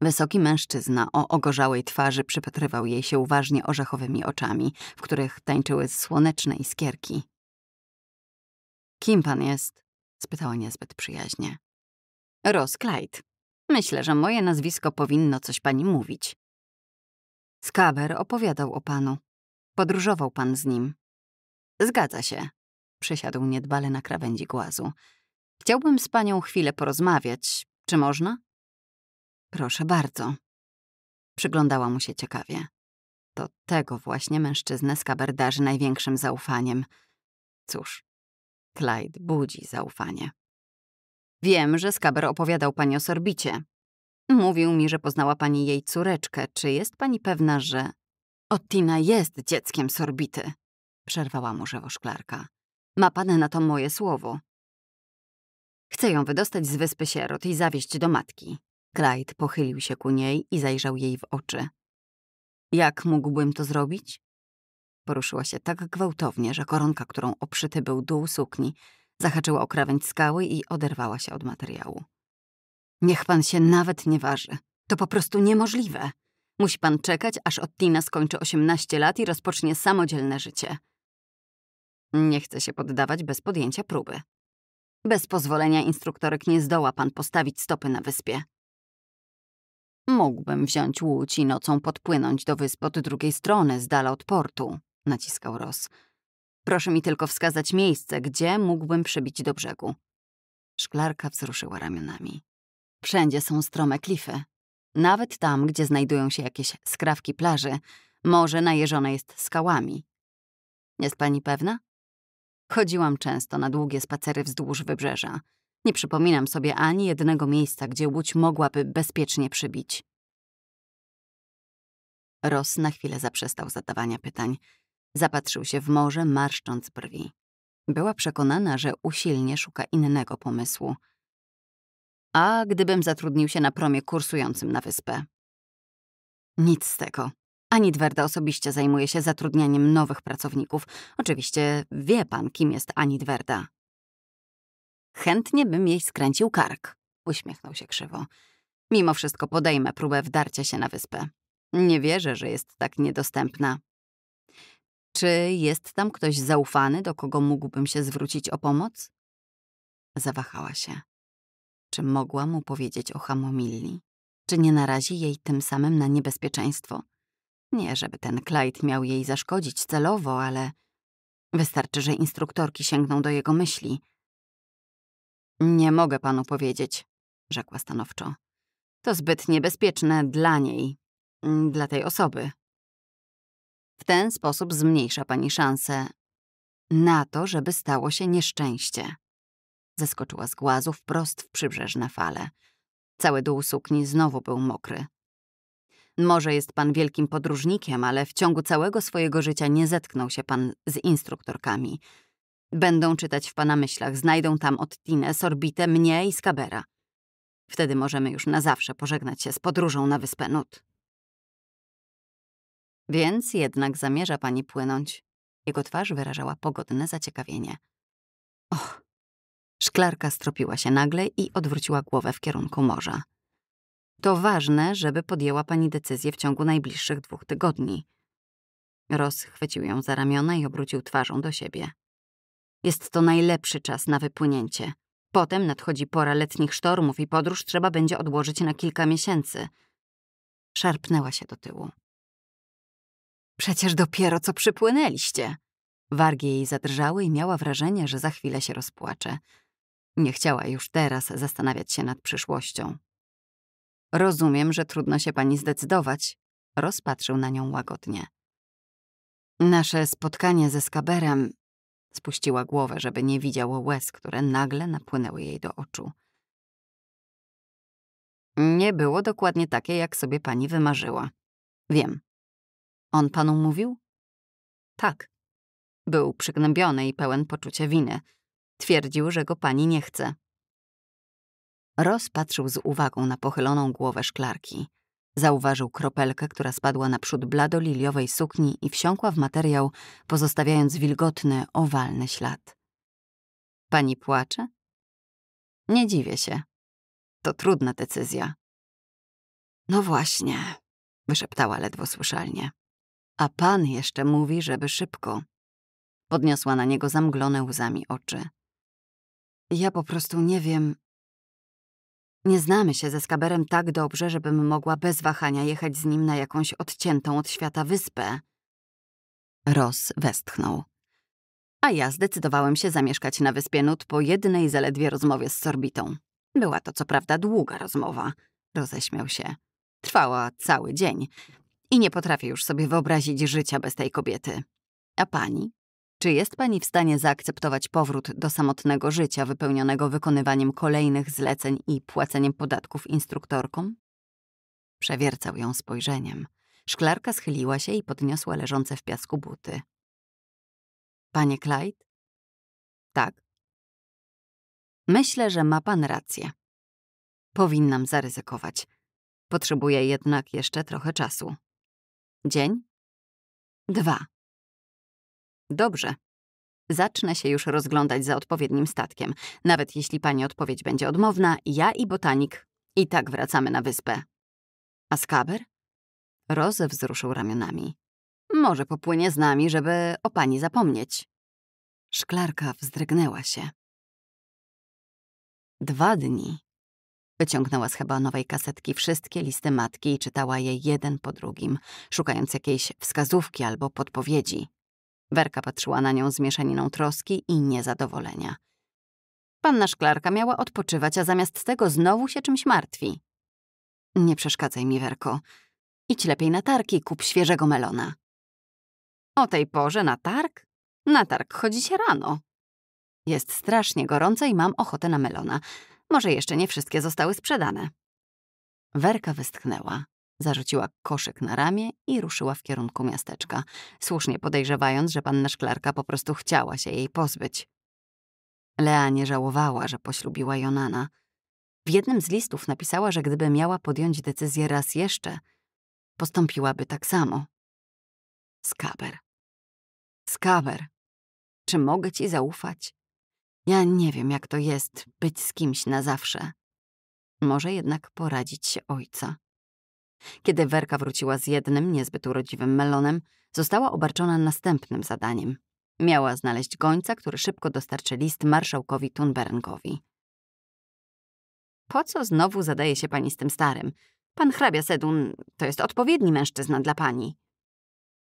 Wysoki mężczyzna o ogorzałej twarzy przypatrywał jej się uważnie orzechowymi oczami, w których tańczyły słoneczne iskierki. Kim pan jest? Spytała niezbyt przyjaźnie. Ross Clyde. Myślę, że moje nazwisko powinno coś pani mówić. Skaber opowiadał o panu. Podróżował pan z nim. Zgadza się. Przysiadł niedbale na krawędzi głazu. Chciałbym z panią chwilę porozmawiać. Czy można? Proszę bardzo. Przyglądała mu się ciekawie. To tego właśnie mężczyznę Skaber darzy największym zaufaniem. Cóż, Clyde budzi zaufanie. Wiem, że Skaber opowiadał pani o Sorbicie. Mówił mi, że poznała pani jej córeczkę. Czy jest pani pewna, że... Ottina jest dzieckiem Sorbity, przerwała mu szklarka. Ma pan na to moje słowo. Chcę ją wydostać z wyspy sierot i zawieźć do matki. Clyde pochylił się ku niej i zajrzał jej w oczy. Jak mógłbym to zrobić? Poruszyła się tak gwałtownie, że koronka, którą obszyty był dół sukni, zahaczyła o krawędź skały i oderwała się od materiału. Niech pan się nawet nie waży. To po prostu niemożliwe. Musi pan czekać, aż Ottina skończy 18 lat i rozpocznie samodzielne życie. Nie chce się poddawać bez podjęcia próby. Bez pozwolenia instruktorek nie zdoła pan postawić stopy na wyspie. Mógłbym wziąć łódź i nocą podpłynąć do wysp od drugiej strony, z dala od portu, naciskał Ross. Proszę mi tylko wskazać miejsce, gdzie mógłbym przybić do brzegu. Szklarka wzruszyła ramionami. Wszędzie są strome klify. Nawet tam, gdzie znajdują się jakieś skrawki plaży, morze najeżone jest skałami. Jest pani pewna? Chodziłam często na długie spacery wzdłuż wybrzeża. Nie przypominam sobie ani jednego miejsca, gdzie łódź mogłaby bezpiecznie przybić. Ross na chwilę zaprzestał zadawania pytań. Zapatrzył się w morze, marszcząc brwi. Była przekonana, że usilnie szuka innego pomysłu. A gdybym zatrudnił się na promie kursującym na wyspę? Nic z tego. Ani Dwerda osobiście zajmuje się zatrudnianiem nowych pracowników. Oczywiście wie pan, kim jest Ani Dwerda. Chętnie bym jej skręcił kark, uśmiechnął się krzywo. Mimo wszystko podejmę próbę wdarcia się na wyspę. Nie wierzę, że jest tak niedostępna. Czy jest tam ktoś zaufany, do kogo mógłbym się zwrócić o pomoc? Zawahała się. Czy mogła mu powiedzieć o Hamomilli? Czy nie narazi jej tym samym na niebezpieczeństwo? Nie, żeby ten Clyde miał jej zaszkodzić celowo, ale wystarczy, że instruktorki sięgną do jego myśli. Nie mogę panu powiedzieć, rzekła stanowczo. To zbyt niebezpieczne dla niej, dla tej osoby. W ten sposób zmniejsza pani szanse na to, żeby stało się nieszczęście. Zeskoczyła z głazu wprost w przybrzeżne fale. Cały dół sukni znowu był mokry. Może jest pan wielkim podróżnikiem, ale w ciągu całego swojego życia nie zetknął się pan z instruktorkami. Będą czytać w pana myślach, znajdą tam Ottinę, Sorbitę, mnie i Skabera. Wtedy możemy już na zawsze pożegnać się z podróżą na wyspę Nut. Więc jednak zamierza pani płynąć. Jego twarz wyrażała pogodne zaciekawienie. Och! Szklarka stropiła się nagle i odwróciła głowę w kierunku morza. To ważne, żeby podjęła pani decyzję w ciągu najbliższych dwóch tygodni. Ross chwycił ją za ramiona i obrócił twarzą do siebie. Jest to najlepszy czas na wypłynięcie. Potem nadchodzi pora letnich sztormów i podróż trzeba będzie odłożyć na kilka miesięcy. Szarpnęła się do tyłu. Przecież dopiero co przypłynęliście. Wargi jej zadrżały i miała wrażenie, że za chwilę się rozpłacze. Nie chciała już teraz zastanawiać się nad przyszłością. Rozumiem, że trudno się pani zdecydować. Rozpatrzył na nią łagodnie. Nasze spotkanie ze Skaberem Spuściła głowę, żeby nie widział łez, które nagle napłynęły jej do oczu. Nie było dokładnie takie, jak sobie pani wymarzyła. Wiem. On panu mówił? Tak. Był przygnębiony i pełen poczucia winy. Twierdził, że go pani nie chce. Rozpatrzył z uwagą na pochyloną głowę szklarki. Zauważył kropelkę, która spadła naprzód bladoliliowej sukni i wsiąkła w materiał, pozostawiając wilgotny, owalny ślad. Pani płacze? Nie dziwię się. To trudna decyzja. No właśnie, wyszeptała ledwo słyszalnie. A pan jeszcze mówi, żeby szybko. Podniosła na niego zamglone łzami oczy. Ja po prostu nie wiem. Nie znamy się ze Skaberem tak dobrze, żebym mogła bez wahania jechać z nim na jakąś odciętą od świata wyspę. Ross westchnął. A ja zdecydowałem się zamieszkać na wyspie Nut po jednej zaledwie rozmowie z Sorbitą. Była to co prawda długa rozmowa. Roześmiał się. Trwała cały dzień i nie potrafię już sobie wyobrazić życia bez tej kobiety. A pani? Czy jest pani w stanie zaakceptować powrót do samotnego życia wypełnionego wykonywaniem kolejnych zleceń i płaceniem podatków instruktorkom? Przewiercał ją spojrzeniem. Szklarka schyliła się i podniosła leżące w piasku buty. Panie Clyde? Tak. Myślę, że ma pan rację. Powinnam zaryzykować. Potrzebuję jednak jeszcze trochę czasu. Dzień? Dwa. Dobrze. Zacznę się już rozglądać za odpowiednim statkiem. Nawet jeśli pani odpowiedź będzie odmowna, ja i botanik i tak wracamy na wyspę. A skaber? Roze wzruszył ramionami. Może popłynie z nami, żeby o pani zapomnieć. Szklarka wzdrygnęła się. Dwa dni. Wyciągnęła z hebanowej kasetki wszystkie listy matki i czytała je jeden po drugim, szukając jakiejś wskazówki albo podpowiedzi. Werka patrzyła na nią z mieszaniną troski i niezadowolenia. Panna Szklarka miała odpoczywać, a zamiast tego znowu się czymś martwi. Nie przeszkadzaj mi, Werko. Idź lepiej na targ i kup świeżego melona. O tej porze na targ? Na targ chodzi się rano. Jest strasznie gorąco i mam ochotę na melona. Może jeszcze nie wszystkie zostały sprzedane. Werka westchnęła. Zarzuciła koszyk na ramię i ruszyła w kierunku miasteczka, słusznie podejrzewając, że panna szklarka po prostu chciała się jej pozbyć. Lea nie żałowała, że poślubiła Jonana. W jednym z listów napisała, że gdyby miała podjąć decyzję raz jeszcze, postąpiłaby tak samo. Skaber. Skaber. Czy mogę ci zaufać? Ja nie wiem, jak to jest być z kimś na zawsze. Może jednak poradzić się ojca. Kiedy Werka wróciła z jednym, niezbyt urodziwym melonem, została obarczona następnym zadaniem. Miała znaleźć gońca, który szybko dostarczy list marszałkowi Thunbergowi. Po co znowu zadaje się pani z tym starym? Pan hrabia Sedun to jest odpowiedni mężczyzna dla pani.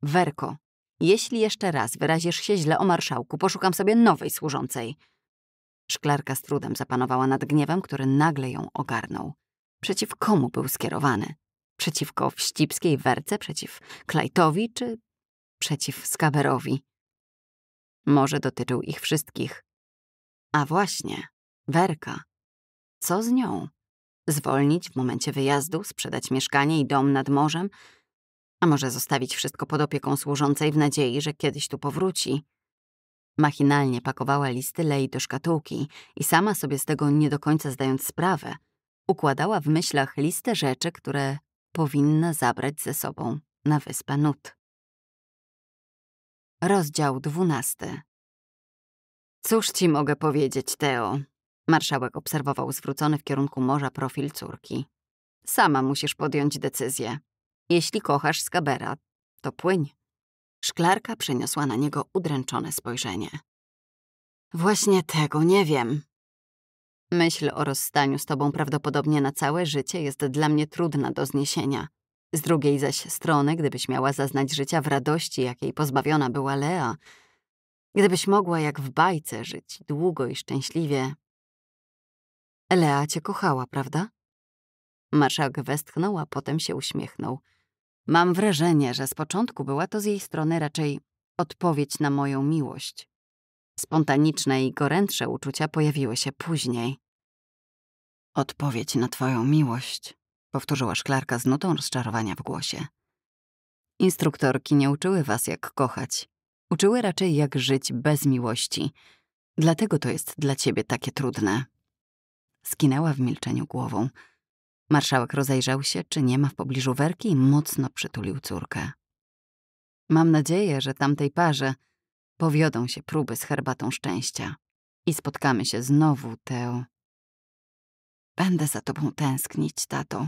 Werko, jeśli jeszcze raz wyrazisz się źle o marszałku, poszukam sobie nowej służącej. Szklarka z trudem zapanowała nad gniewem, który nagle ją ogarnął. Przeciw komu był skierowany? Przeciwko wścibskiej werce, przeciw Klajtowi czy przeciw Skaberowi? Może dotyczył ich wszystkich. A właśnie, werka. Co z nią? Zwolnić w momencie wyjazdu, sprzedać mieszkanie i dom nad morzem? A może zostawić wszystko pod opieką służącej w nadziei, że kiedyś tu powróci? Machinalnie pakowała listy Lei do szkatułki i sama sobie z tego nie do końca zdając sprawę, układała w myślach listę rzeczy, które powinna zabrać ze sobą na wyspę Nut. Rozdział dwunasty. Cóż ci mogę powiedzieć, Teo? Marszałek obserwował zwrócony w kierunku morza profil córki. Sama musisz podjąć decyzję. Jeśli kochasz Skabera, to płyń. Szklarka przeniosła na niego udręczone spojrzenie. Właśnie tego nie wiem. Myśl o rozstaniu z tobą prawdopodobnie na całe życie jest dla mnie trudna do zniesienia. Z drugiej zaś strony, gdybyś miała zaznać życia w radości, jakiej pozbawiona była Lea, gdybyś mogła jak w bajce żyć długo i szczęśliwie. Lea cię kochała, prawda? Marszałek westchnął, a potem się uśmiechnął. Mam wrażenie, że z początku była to z jej strony raczej odpowiedź na moją miłość. Spontaniczne i gorętsze uczucia pojawiły się później. Odpowiedź na twoją miłość, powtórzyła szklarka z nutą rozczarowania w głosie. Instruktorki nie uczyły was, jak kochać. Uczyły raczej, jak żyć bez miłości. Dlatego to jest dla ciebie takie trudne. Skinęła w milczeniu głową. Marszałek rozejrzał się, czy nie ma w pobliżu werki i mocno przytulił córkę. Mam nadzieję, że tamtej parze powiodą się próby z herbatą szczęścia i spotkamy się znowu, Teo. Będę za tobą tęsknić, tato.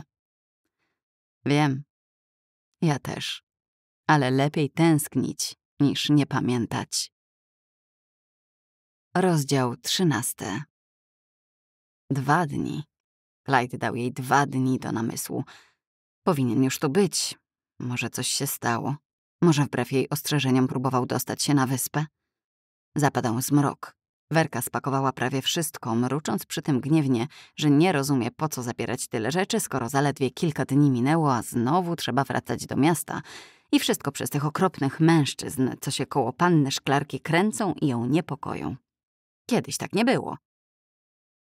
Wiem. Ja też. Ale lepiej tęsknić niż nie pamiętać. Rozdział trzynasty. Dwa dni. Clyde dał jej dwa dni do namysłu. Powinien już tu być. Może coś się stało. Może wbrew jej ostrzeżeniom próbował dostać się na wyspę. Zapadał zmrok. Werka spakowała prawie wszystko, mrucząc przy tym gniewnie, że nie rozumie, po co zabierać tyle rzeczy, skoro zaledwie kilka dni minęło, a znowu trzeba wracać do miasta. I wszystko przez tych okropnych mężczyzn, co się koło panny szklarki kręcą i ją niepokoją. Kiedyś tak nie było.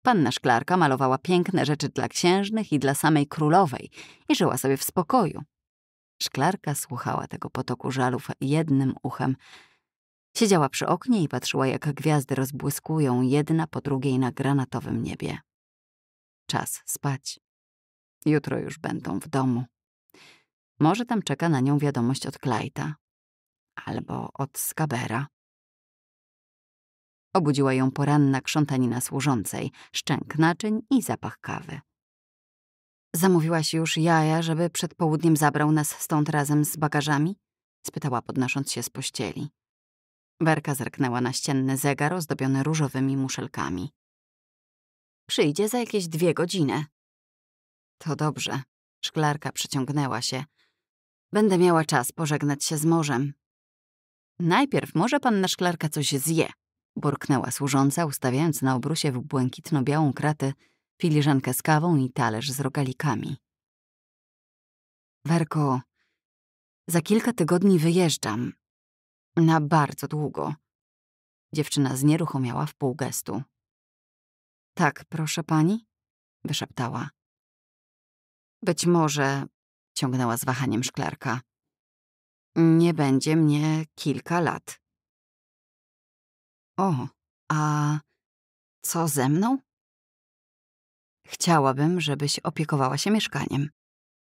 Panna szklarka malowała piękne rzeczy dla księżnych i dla samej królowej i żyła sobie w spokoju. Szklarka słuchała tego potoku żalów jednym uchem. Siedziała przy oknie i patrzyła, jak gwiazdy rozbłyskują jedna po drugiej na granatowym niebie. Czas spać. Jutro już będą w domu. Może tam czeka na nią wiadomość od Klajta albo od Skabera. Obudziła ją poranna krzątanina służącej, szczęk naczyń i zapach kawy. Zamówiłaś już jaja, żeby przed południem zabrał nas stąd razem z bagażami? spytała podnosząc się z pościeli. Werka zerknęła na ścienny zegar ozdobiony różowymi muszelkami. Przyjdzie za jakieś dwie godziny. To dobrze. Szklarka przyciągnęła się. Będę miała czas pożegnać się z morzem. Najpierw może panna szklarka coś zje, burknęła służąca, ustawiając na obrusie w błękitno-białą kratę filiżankę z kawą i talerz z rogalikami. Werko, za kilka tygodni wyjeżdżam. Na bardzo długo. Dziewczyna znieruchomiała w pół gestu. Tak, proszę pani? wyszeptała. Być może, ciągnęła z wahaniem szklarka, nie będzie mnie kilka lat. O, a co ze mną? Chciałabym, żebyś opiekowała się mieszkaniem.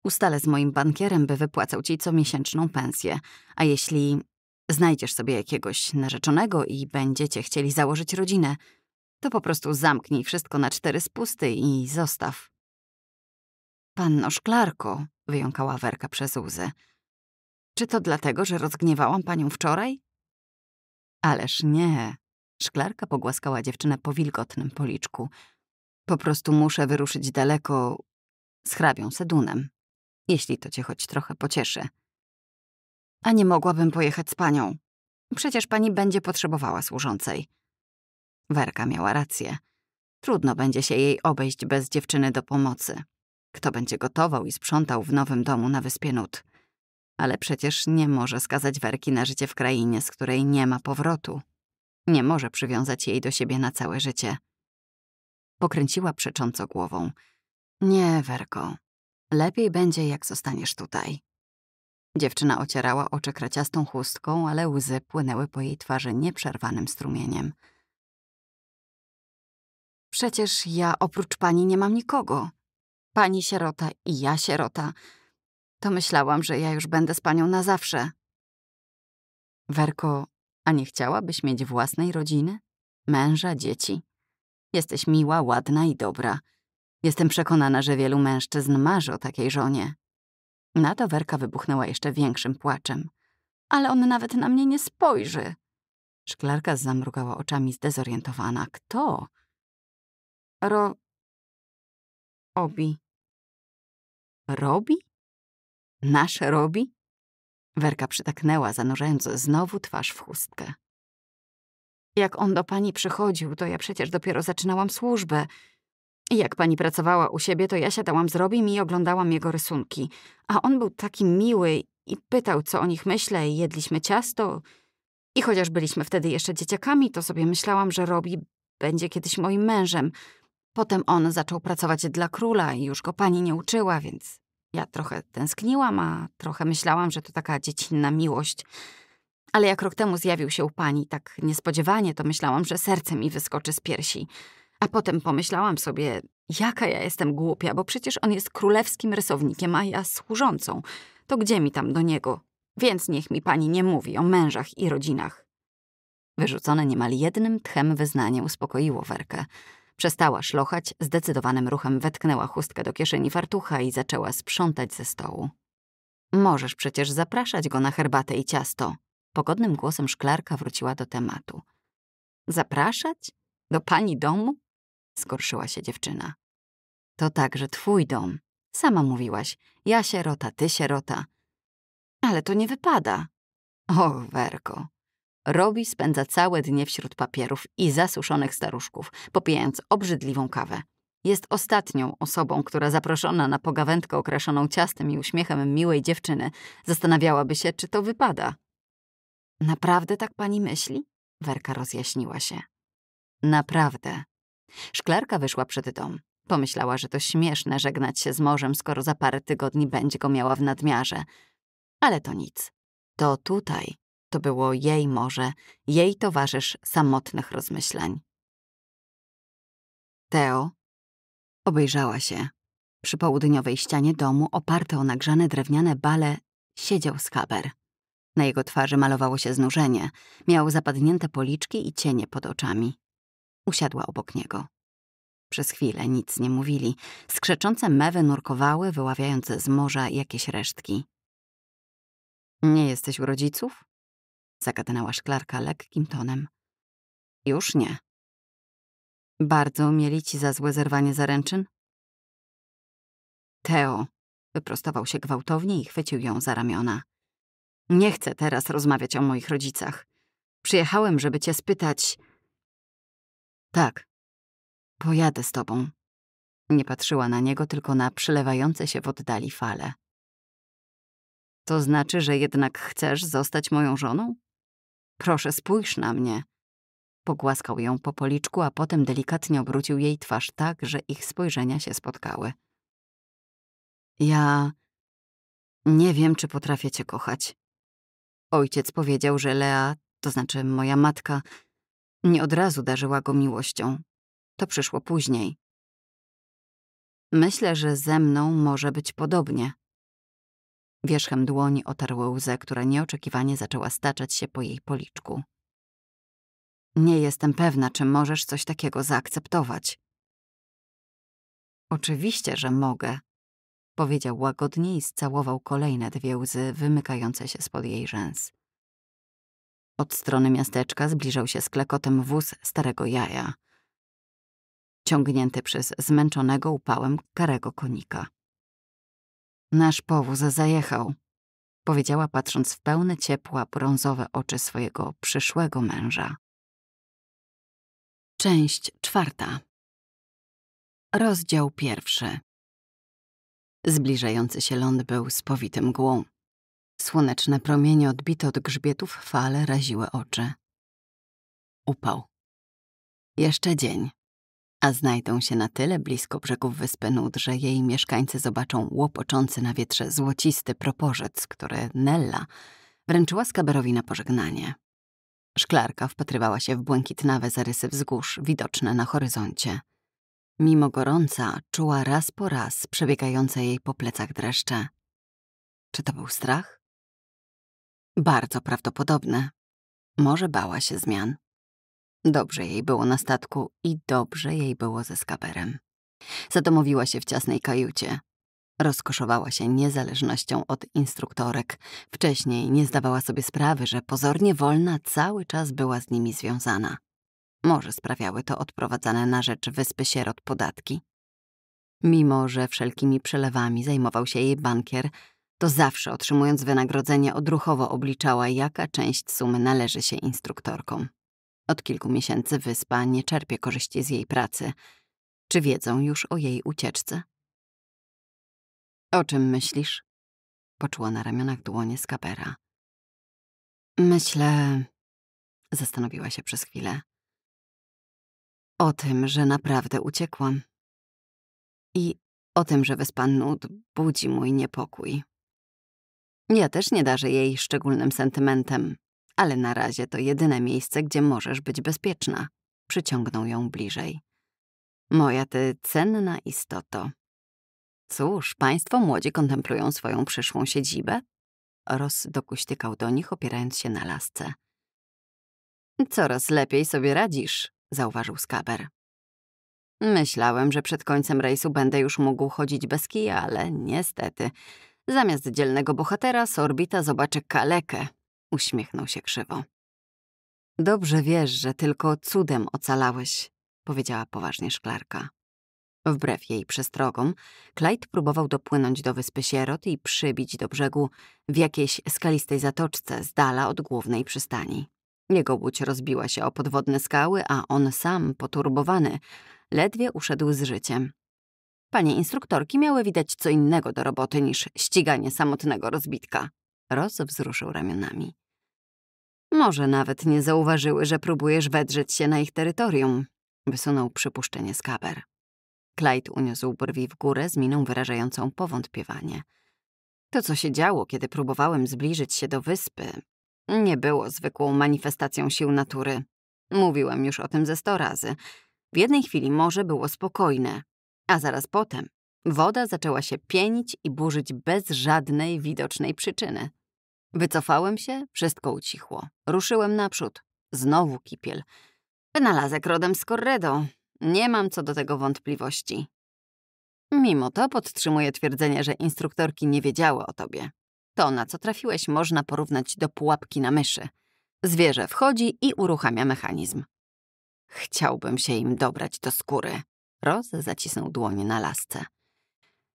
Ustalę z moim bankierem, by wypłacał ci comiesięczną pensję, a jeśli znajdziesz sobie jakiegoś narzeczonego i będziecie chcieli założyć rodzinę, to po prostu zamknij wszystko na cztery spusty i zostaw. Panno Szklarko, wyjąkała Werka przez łzy. Czy to dlatego, że rozgniewałam panią wczoraj? Ależ nie. Szklarka pogłaskała dziewczynę po wilgotnym policzku. Po prostu muszę wyruszyć daleko z hrabią Sedunem, jeśli to cię choć trochę pocieszy. A nie mogłabym pojechać z panią. Przecież pani będzie potrzebowała służącej. Werka miała rację. Trudno będzie się jej obejść bez dziewczyny do pomocy. Kto będzie gotował i sprzątał w nowym domu na Wyspie Nut? Ale przecież nie może skazać Werki na życie w krainie, z której nie ma powrotu. Nie może przywiązać jej do siebie na całe życie. Pokręciła przecząco głową. Nie, Werko. Lepiej będzie, jak zostaniesz tutaj. Dziewczyna ocierała oczy kraciastą chustką, ale łzy płynęły po jej twarzy nieprzerwanym strumieniem. Przecież ja oprócz pani nie mam nikogo. Pani sierota i ja sierota. To myślałam, że ja już będę z panią na zawsze. Werko, a nie chciałabyś mieć własnej rodziny? Męża, dzieci? Jesteś miła, ładna i dobra. Jestem przekonana, że wielu mężczyzn marzy o takiej żonie. Na to Werka wybuchnęła jeszcze większym płaczem. Ale on nawet na mnie nie spojrzy. Szklarka zamrugała oczami zdezorientowana. Kto? Ro... Obi. Robi? Nasz Robi? Werka przytaknęła, zanurzając znowu twarz w chustkę. Jak on do pani przychodził, to ja przecież dopiero zaczynałam służbę. I jak pani pracowała u siebie, to ja siadałam z Robim i oglądałam jego rysunki. A on był taki miły i pytał, co o nich myślę i jedliśmy ciasto. I chociaż byliśmy wtedy jeszcze dzieciakami, to sobie myślałam, że Robi będzie kiedyś moim mężem. Potem on zaczął pracować dla króla i już go pani nie uczyła, więc ja trochę tęskniłam, a trochę myślałam, że to taka dziecinna miłość. Ale jak rok temu zjawił się u pani tak niespodziewanie, to myślałam, że serce mi wyskoczy z piersi. A potem pomyślałam sobie, jaka ja jestem głupia, bo przecież on jest królewskim rysownikiem, a ja służącą. To gdzie mi tam do niego? Więc niech mi pani nie mówi o mężach i rodzinach. Wyrzucone niemal jednym tchem wyznanie uspokoiło Werkę. Przestała szlochać, zdecydowanym ruchem wetknęła chustkę do kieszeni fartucha i zaczęła sprzątać ze stołu. Możesz przecież zapraszać go na herbatę i ciasto. Pogodnym głosem szklarka wróciła do tematu. Zapraszać? Do pani domu? Skorszyła się dziewczyna. To także twój dom. Sama mówiłaś. Ja sierota, ty sierota. Ale to nie wypada. Och, Werko. Robi spędza całe dnie wśród papierów i zasuszonych staruszków, popijając obrzydliwą kawę. Jest ostatnią osobą, która zaproszona na pogawędkę okraszoną ciastem i uśmiechem miłej dziewczyny zastanawiałaby się, czy to wypada. Naprawdę tak pani myśli? Werka rozjaśniła się. Naprawdę. Szklarka wyszła przed dom. Pomyślała, że to śmieszne żegnać się z morzem, skoro za parę tygodni będzie go miała w nadmiarze. Ale to nic. To tutaj. To było jej morze, jej towarzysz samotnych rozmyślań. Teo obejrzała się. Przy południowej ścianie domu, oparte o nagrzane drewniane bale, siedział skaber. Na jego twarzy malowało się znużenie. Miał zapadnięte policzki i cienie pod oczami. Usiadła obok niego. Przez chwilę nic nie mówili. Skrzeczące mewy nurkowały, wyławiając z morza jakieś resztki. Nie jesteś u rodziców? Zagadnęła szklarka lekkim tonem. Już nie. Bardzo mieli ci za złe zerwanie zaręczyn? Teo wyprostował się gwałtownie i chwycił ją za ramiona. Nie chcę teraz rozmawiać o moich rodzicach. Przyjechałem, żeby cię spytać. Tak, pojadę z tobą. Nie patrzyła na niego, tylko na przylewające się w oddali fale. To znaczy, że jednak chcesz zostać moją żoną? Proszę, spójrz na mnie. Pogłaskał ją po policzku, a potem delikatnie obrócił jej twarz tak, że ich spojrzenia się spotkały. Ja nie wiem, czy potrafię cię kochać. Ojciec powiedział, że Lea, to znaczy moja matka, nie od razu darzyła go miłością. To przyszło później. Myślę, że ze mną może być podobnie. Wierzchem dłoni otarł łzę, która nieoczekiwanie zaczęła staczać się po jej policzku. Nie jestem pewna, czy możesz coś takiego zaakceptować. Oczywiście, że mogę, powiedział łagodnie i scałował kolejne dwie łzy wymykające się spod jej rzęs. Od strony miasteczka zbliżał się z klekotem wóz starego jaja, ciągnięty przez zmęczonego upałem karego konika. Nasz powóz zajechał, powiedziała patrząc w pełne ciepła brązowe oczy swojego przyszłego męża. Część czwarta. Rozdział pierwszy. Zbliżający się ląd był spowity mgłą. Słoneczne promienie odbite od grzbietów fale raziły oczy. Upał. Jeszcze dzień, a znajdą się na tyle blisko brzegów wyspy Nud, że jej mieszkańcy zobaczą łopoczący na wietrze złocisty proporzec, który Nella wręczyła Skaberowi na pożegnanie. Szklarka wpatrywała się w błękitnawe zarysy wzgórz widoczne na horyzoncie. Mimo gorąca czuła raz po raz przebiegające jej po plecach dreszcze. Czy to był strach? Bardzo prawdopodobne. Może bała się zmian. Dobrze jej było na statku i dobrze jej było ze skaberem. Zadomowiła się w ciasnej kajucie. Rozkoszowała się niezależnością od instruktorek. Wcześniej nie zdawała sobie sprawy, że pozornie wolna cały czas była z nimi związana. Może sprawiały to odprowadzane na rzecz wyspy sierot podatki. Mimo, że wszelkimi przelewami zajmował się jej bankier, to zawsze otrzymując wynagrodzenie odruchowo obliczała, jaka część sumy należy się instruktorkom. Od kilku miesięcy wyspa nie czerpie korzyści z jej pracy. Czy wiedzą już o jej ucieczce? O czym myślisz? Poczuła na ramionach dłonie skapera. Myślę... Zastanowiła się przez chwilę. O tym, że naprawdę uciekłam. I o tym, że wyspa Nud budzi mój niepokój. Ja też nie darzę jej szczególnym sentymentem, ale na razie to jedyne miejsce, gdzie możesz być bezpieczna. Przyciągnął ją bliżej. Moja ty cenna istoto. Cóż, państwo młodzi kontemplują swoją przyszłą siedzibę? Ros dokuśtykał do nich, opierając się na lasce. Coraz lepiej sobie radzisz, zauważył Skaber. Myślałem, że przed końcem rejsu będę już mógł chodzić bez kija, ale niestety, zamiast dzielnego bohatera z orbita zobaczę kalekę, uśmiechnął się krzywo. Dobrze wiesz, że tylko cudem ocalałeś, powiedziała poważnie szklarka. Wbrew jej przestrogom, Clyde próbował dopłynąć do wyspy Sierot i przybić do brzegu w jakiejś skalistej zatoczce z dala od głównej przystani. Jego łódź rozbiła się o podwodne skały, a on sam, poturbowany, ledwie uszedł z życiem. Panie instruktorki miały widać co innego do roboty niż ściganie samotnego rozbitka. Roz wzruszył ramionami. Może nawet nie zauważyły, że próbujesz wedrzeć się na ich terytorium, wysunął przypuszczenie Skaber. Clyde uniósł brwi w górę z miną wyrażającą powątpiewanie. To, co się działo, kiedy próbowałem zbliżyć się do wyspy, nie było zwykłą manifestacją sił natury. Mówiłem już o tym ze sto razy. W jednej chwili morze było spokojne, a zaraz potem woda zaczęła się pienić i burzyć bez żadnej widocznej przyczyny. Wycofałem się, wszystko ucichło. Ruszyłem naprzód. Znowu kipiel. Wynalazek rodem z Corredo. Nie mam co do tego wątpliwości. Mimo to podtrzymuję twierdzenie, że instruktorki nie wiedziały o tobie. To, na co trafiłeś, można porównać do pułapki na myszy. Zwierzę wchodzi i uruchamia mechanizm. Chciałbym się im dobrać do skóry. Roz zacisnął dłonie na lasce.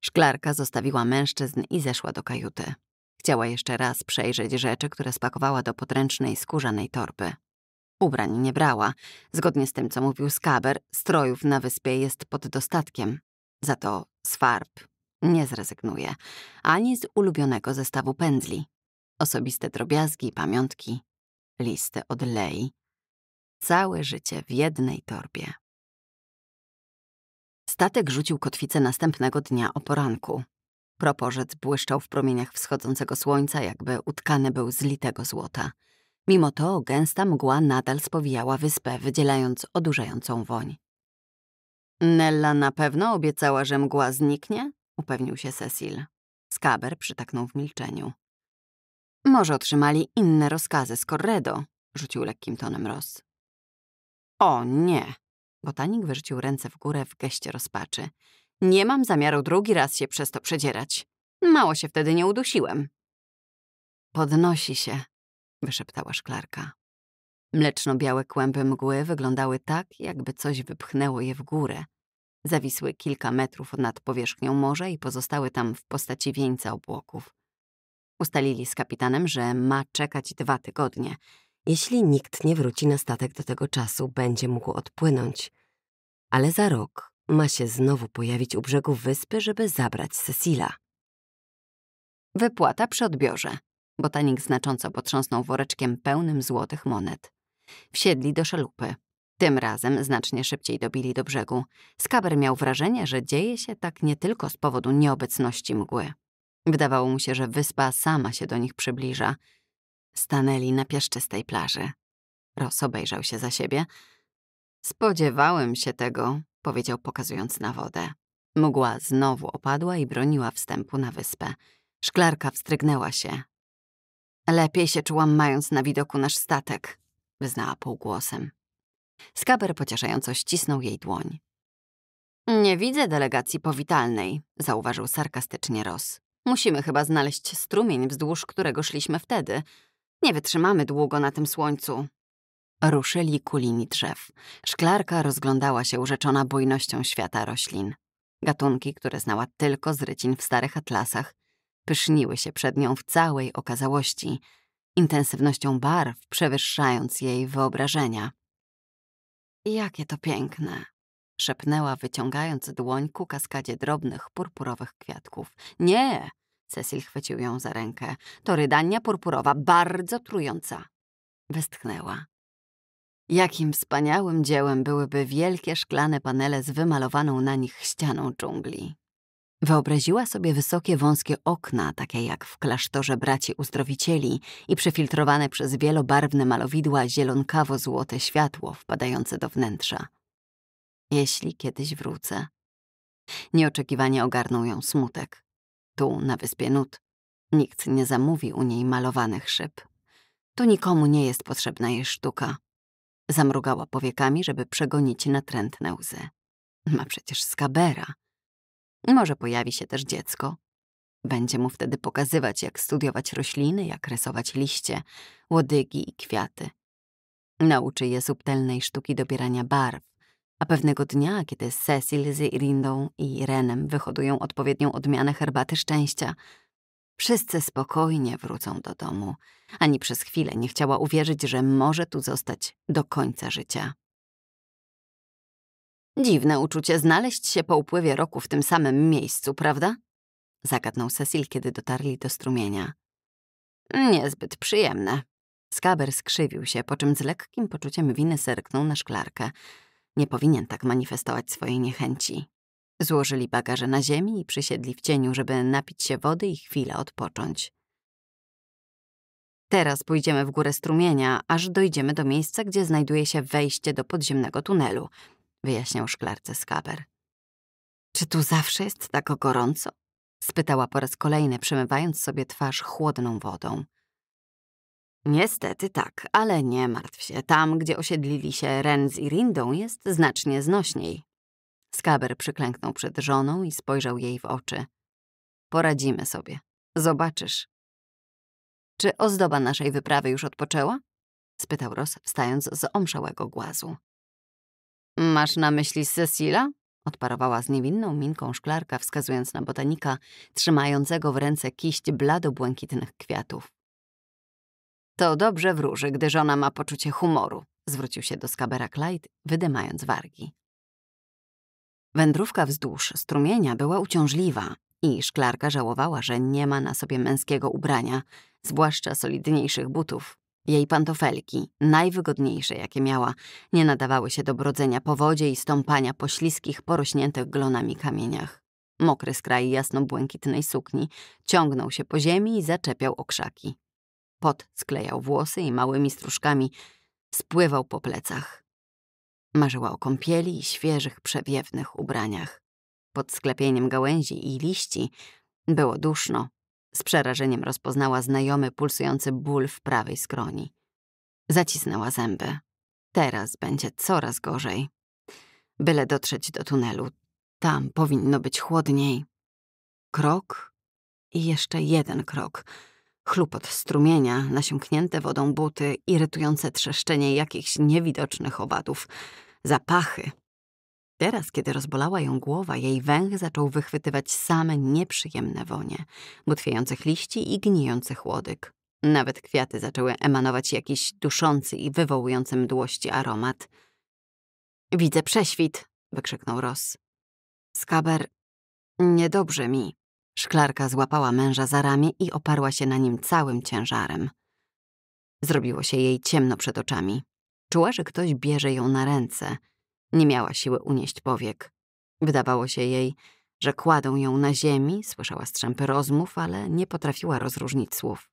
Szklarka zostawiła mężczyzn i zeszła do kajuty. Chciała jeszcze raz przejrzeć rzeczy, które spakowała do podręcznej skórzanej torby. Ubrań nie brała. Zgodnie z tym, co mówił Skaber, strojów na wyspie jest pod dostatkiem. Za to z farb nie zrezygnuje, ani z ulubionego zestawu pędzli. Osobiste drobiazgi, pamiątki, listy od lei. Całe życie w jednej torbie. Statek rzucił kotwicę następnego dnia o poranku. Proporzec błyszczał w promieniach wschodzącego słońca, jakby utkany był z litego złota. Mimo to gęsta mgła nadal spowijała wyspę, wydzielając odurzającą woń. Nella na pewno obiecała, że mgła zniknie? upewnił się Cecil. Skaber przytaknął w milczeniu. Może otrzymali inne rozkazy z Corredo, rzucił lekkim tonem Ross. O nie! Botanik wyrzucił ręce w górę w geście rozpaczy. Nie mam zamiaru drugi raz się przez to przedzierać. Mało się wtedy nie udusiłem. Podnosi się, wyszeptała szklarka. Mleczno-białe kłęby mgły wyglądały tak, jakby coś wypchnęło je w górę. Zawisły kilka metrów nad powierzchnią morza i pozostały tam w postaci wieńca obłoków. Ustalili z kapitanem, że ma czekać dwa tygodnie. Jeśli nikt nie wróci na statek do tego czasu, będzie mógł odpłynąć. Ale za rok ma się znowu pojawić u brzegu wyspy, żeby zabrać Cecila. Wypłata przy odbiorze. Botanik znacząco potrząsnął woreczkiem pełnym złotych monet. Wsiedli do szalupy. Tym razem znacznie szybciej dobili do brzegu. Skaber miał wrażenie, że dzieje się tak nie tylko z powodu nieobecności mgły. Wydawało mu się, że wyspa sama się do nich przybliża. Stanęli na piaszczystej plaży. Ross obejrzał się za siebie. Spodziewałem się tego, powiedział pokazując na wodę. Mgła znowu opadła i broniła wstępu na wyspę. Szklarka wstrygnęła się. Lepiej się czułam mając na widoku nasz statek, wyznała półgłosem. Skaber pocieszająco ścisnął jej dłoń. Nie widzę delegacji powitalnej, zauważył sarkastycznie Ross. Musimy chyba znaleźć strumień, wzdłuż którego szliśmy wtedy. Nie wytrzymamy długo na tym słońcu. Ruszyli ku linii drzew. Szklarka rozglądała się urzeczona bujnością świata roślin. Gatunki, które znała tylko z rycin w starych atlasach, pyszniły się przed nią w całej okazałości, intensywnością barw przewyższając jej wyobrażenia. Jakie to piękne! szepnęła, wyciągając dłoń ku kaskadzie drobnych, purpurowych kwiatków. Nie! Cecil chwycił ją za rękę. To rydania purpurowa, bardzo trująca. Westchnęła. Jakim wspaniałym dziełem byłyby wielkie szklane panele z wymalowaną na nich ścianą dżungli. Wyobraziła sobie wysokie, wąskie okna, takie jak w klasztorze braci uzdrowicieli i przefiltrowane przez wielobarwne malowidła zielonkawo-złote światło wpadające do wnętrza. Jeśli kiedyś wrócę. Nieoczekiwanie ogarnął ją smutek. Tu, na wyspie Nut, nikt nie zamówi u niej malowanych szyb. Tu nikomu nie jest potrzebna jej sztuka. Zamrugała powiekami, żeby przegonić natrętne łzy. Ma przecież skabera. Może pojawi się też dziecko. Będzie mu wtedy pokazywać, jak studiować rośliny, jak rysować liście, łodygi i kwiaty. Nauczy je subtelnej sztuki dobierania barw, A pewnego dnia, kiedy Cecil z Irindą i Renem wyhodują odpowiednią odmianę herbaty szczęścia, wszyscy spokojnie wrócą do domu. Ani przez chwilę nie chciała uwierzyć, że może tu zostać do końca życia. Dziwne uczucie znaleźć się po upływie roku w tym samym miejscu, prawda? Zagadnął Cecil, kiedy dotarli do strumienia. Niezbyt przyjemne. Skaber skrzywił się, po czym z lekkim poczuciem winy zerknął na szklarkę. Nie powinien tak manifestować swojej niechęci. Złożyli bagaże na ziemi i przysiedli w cieniu, żeby napić się wody i chwilę odpocząć. Teraz pójdziemy w górę strumienia, aż dojdziemy do miejsca, gdzie znajduje się wejście do podziemnego tunelu, wyjaśniał szklarce Skaber. Czy tu zawsze jest tak gorąco? spytała po raz kolejny, przemywając sobie twarz chłodną wodą. Niestety tak, ale nie martw się. Tam, gdzie osiedlili się Ren z Irindą, jest znacznie znośniej. Skaber przyklęknął przed żoną i spojrzał jej w oczy. Poradzimy sobie. Zobaczysz. Czy ozdoba naszej wyprawy już odpoczęła? spytał Ross, wstając z omszałego głazu. Masz na myśli Cecila? odparowała z niewinną minką szklarka, wskazując na botanika, trzymającego w ręce kiść blado-błękitnych kwiatów. To dobrze wróży, gdy żona ma poczucie humoru, zwrócił się do skabera Clyde, wydymając wargi. Wędrówka wzdłuż strumienia była uciążliwa i szklarka żałowała, że nie ma na sobie męskiego ubrania, zwłaszcza solidniejszych butów. Jej pantofelki, najwygodniejsze jakie miała, nie nadawały się do brodzenia po wodzie i stąpania po śliskich, porośniętych glonami kamieniach. Mokry skraj jasno-błękitnej sukni ciągnął się po ziemi i zaczepiał okrzaki. Pot sklejał włosy i małymi stróżkami spływał po plecach. Marzyła o kąpieli i świeżych, przewiewnych ubraniach. Pod sklepieniem gałęzi i liści było duszno. Z przerażeniem rozpoznała znajomy, pulsujący ból w prawej skroni. Zacisnęła zęby. Teraz będzie coraz gorzej. Byle dotrzeć do tunelu. Tam powinno być chłodniej. Krok i jeszcze jeden krok – Chlupot strumienia, nasiąknięte wodą buty, irytujące trzeszczenie jakichś niewidocznych owadów, zapachy. Teraz, kiedy rozbolała ją głowa, jej węch zaczął wychwytywać same nieprzyjemne wonie, butwiejących liści i gnijących łodyg. Nawet kwiaty zaczęły emanować jakiś duszący i wywołujący mdłości aromat. Widzę prześwit, wykrzyknął Ross. Skaber, niedobrze mi. Szklarka złapała męża za ramię i oparła się na nim całym ciężarem. Zrobiło się jej ciemno przed oczami. Czuła, że ktoś bierze ją na ręce. Nie miała siły unieść powiek. Wydawało się jej, że kładą ją na ziemi, słyszała strzępy rozmów, ale nie potrafiła rozróżnić słów.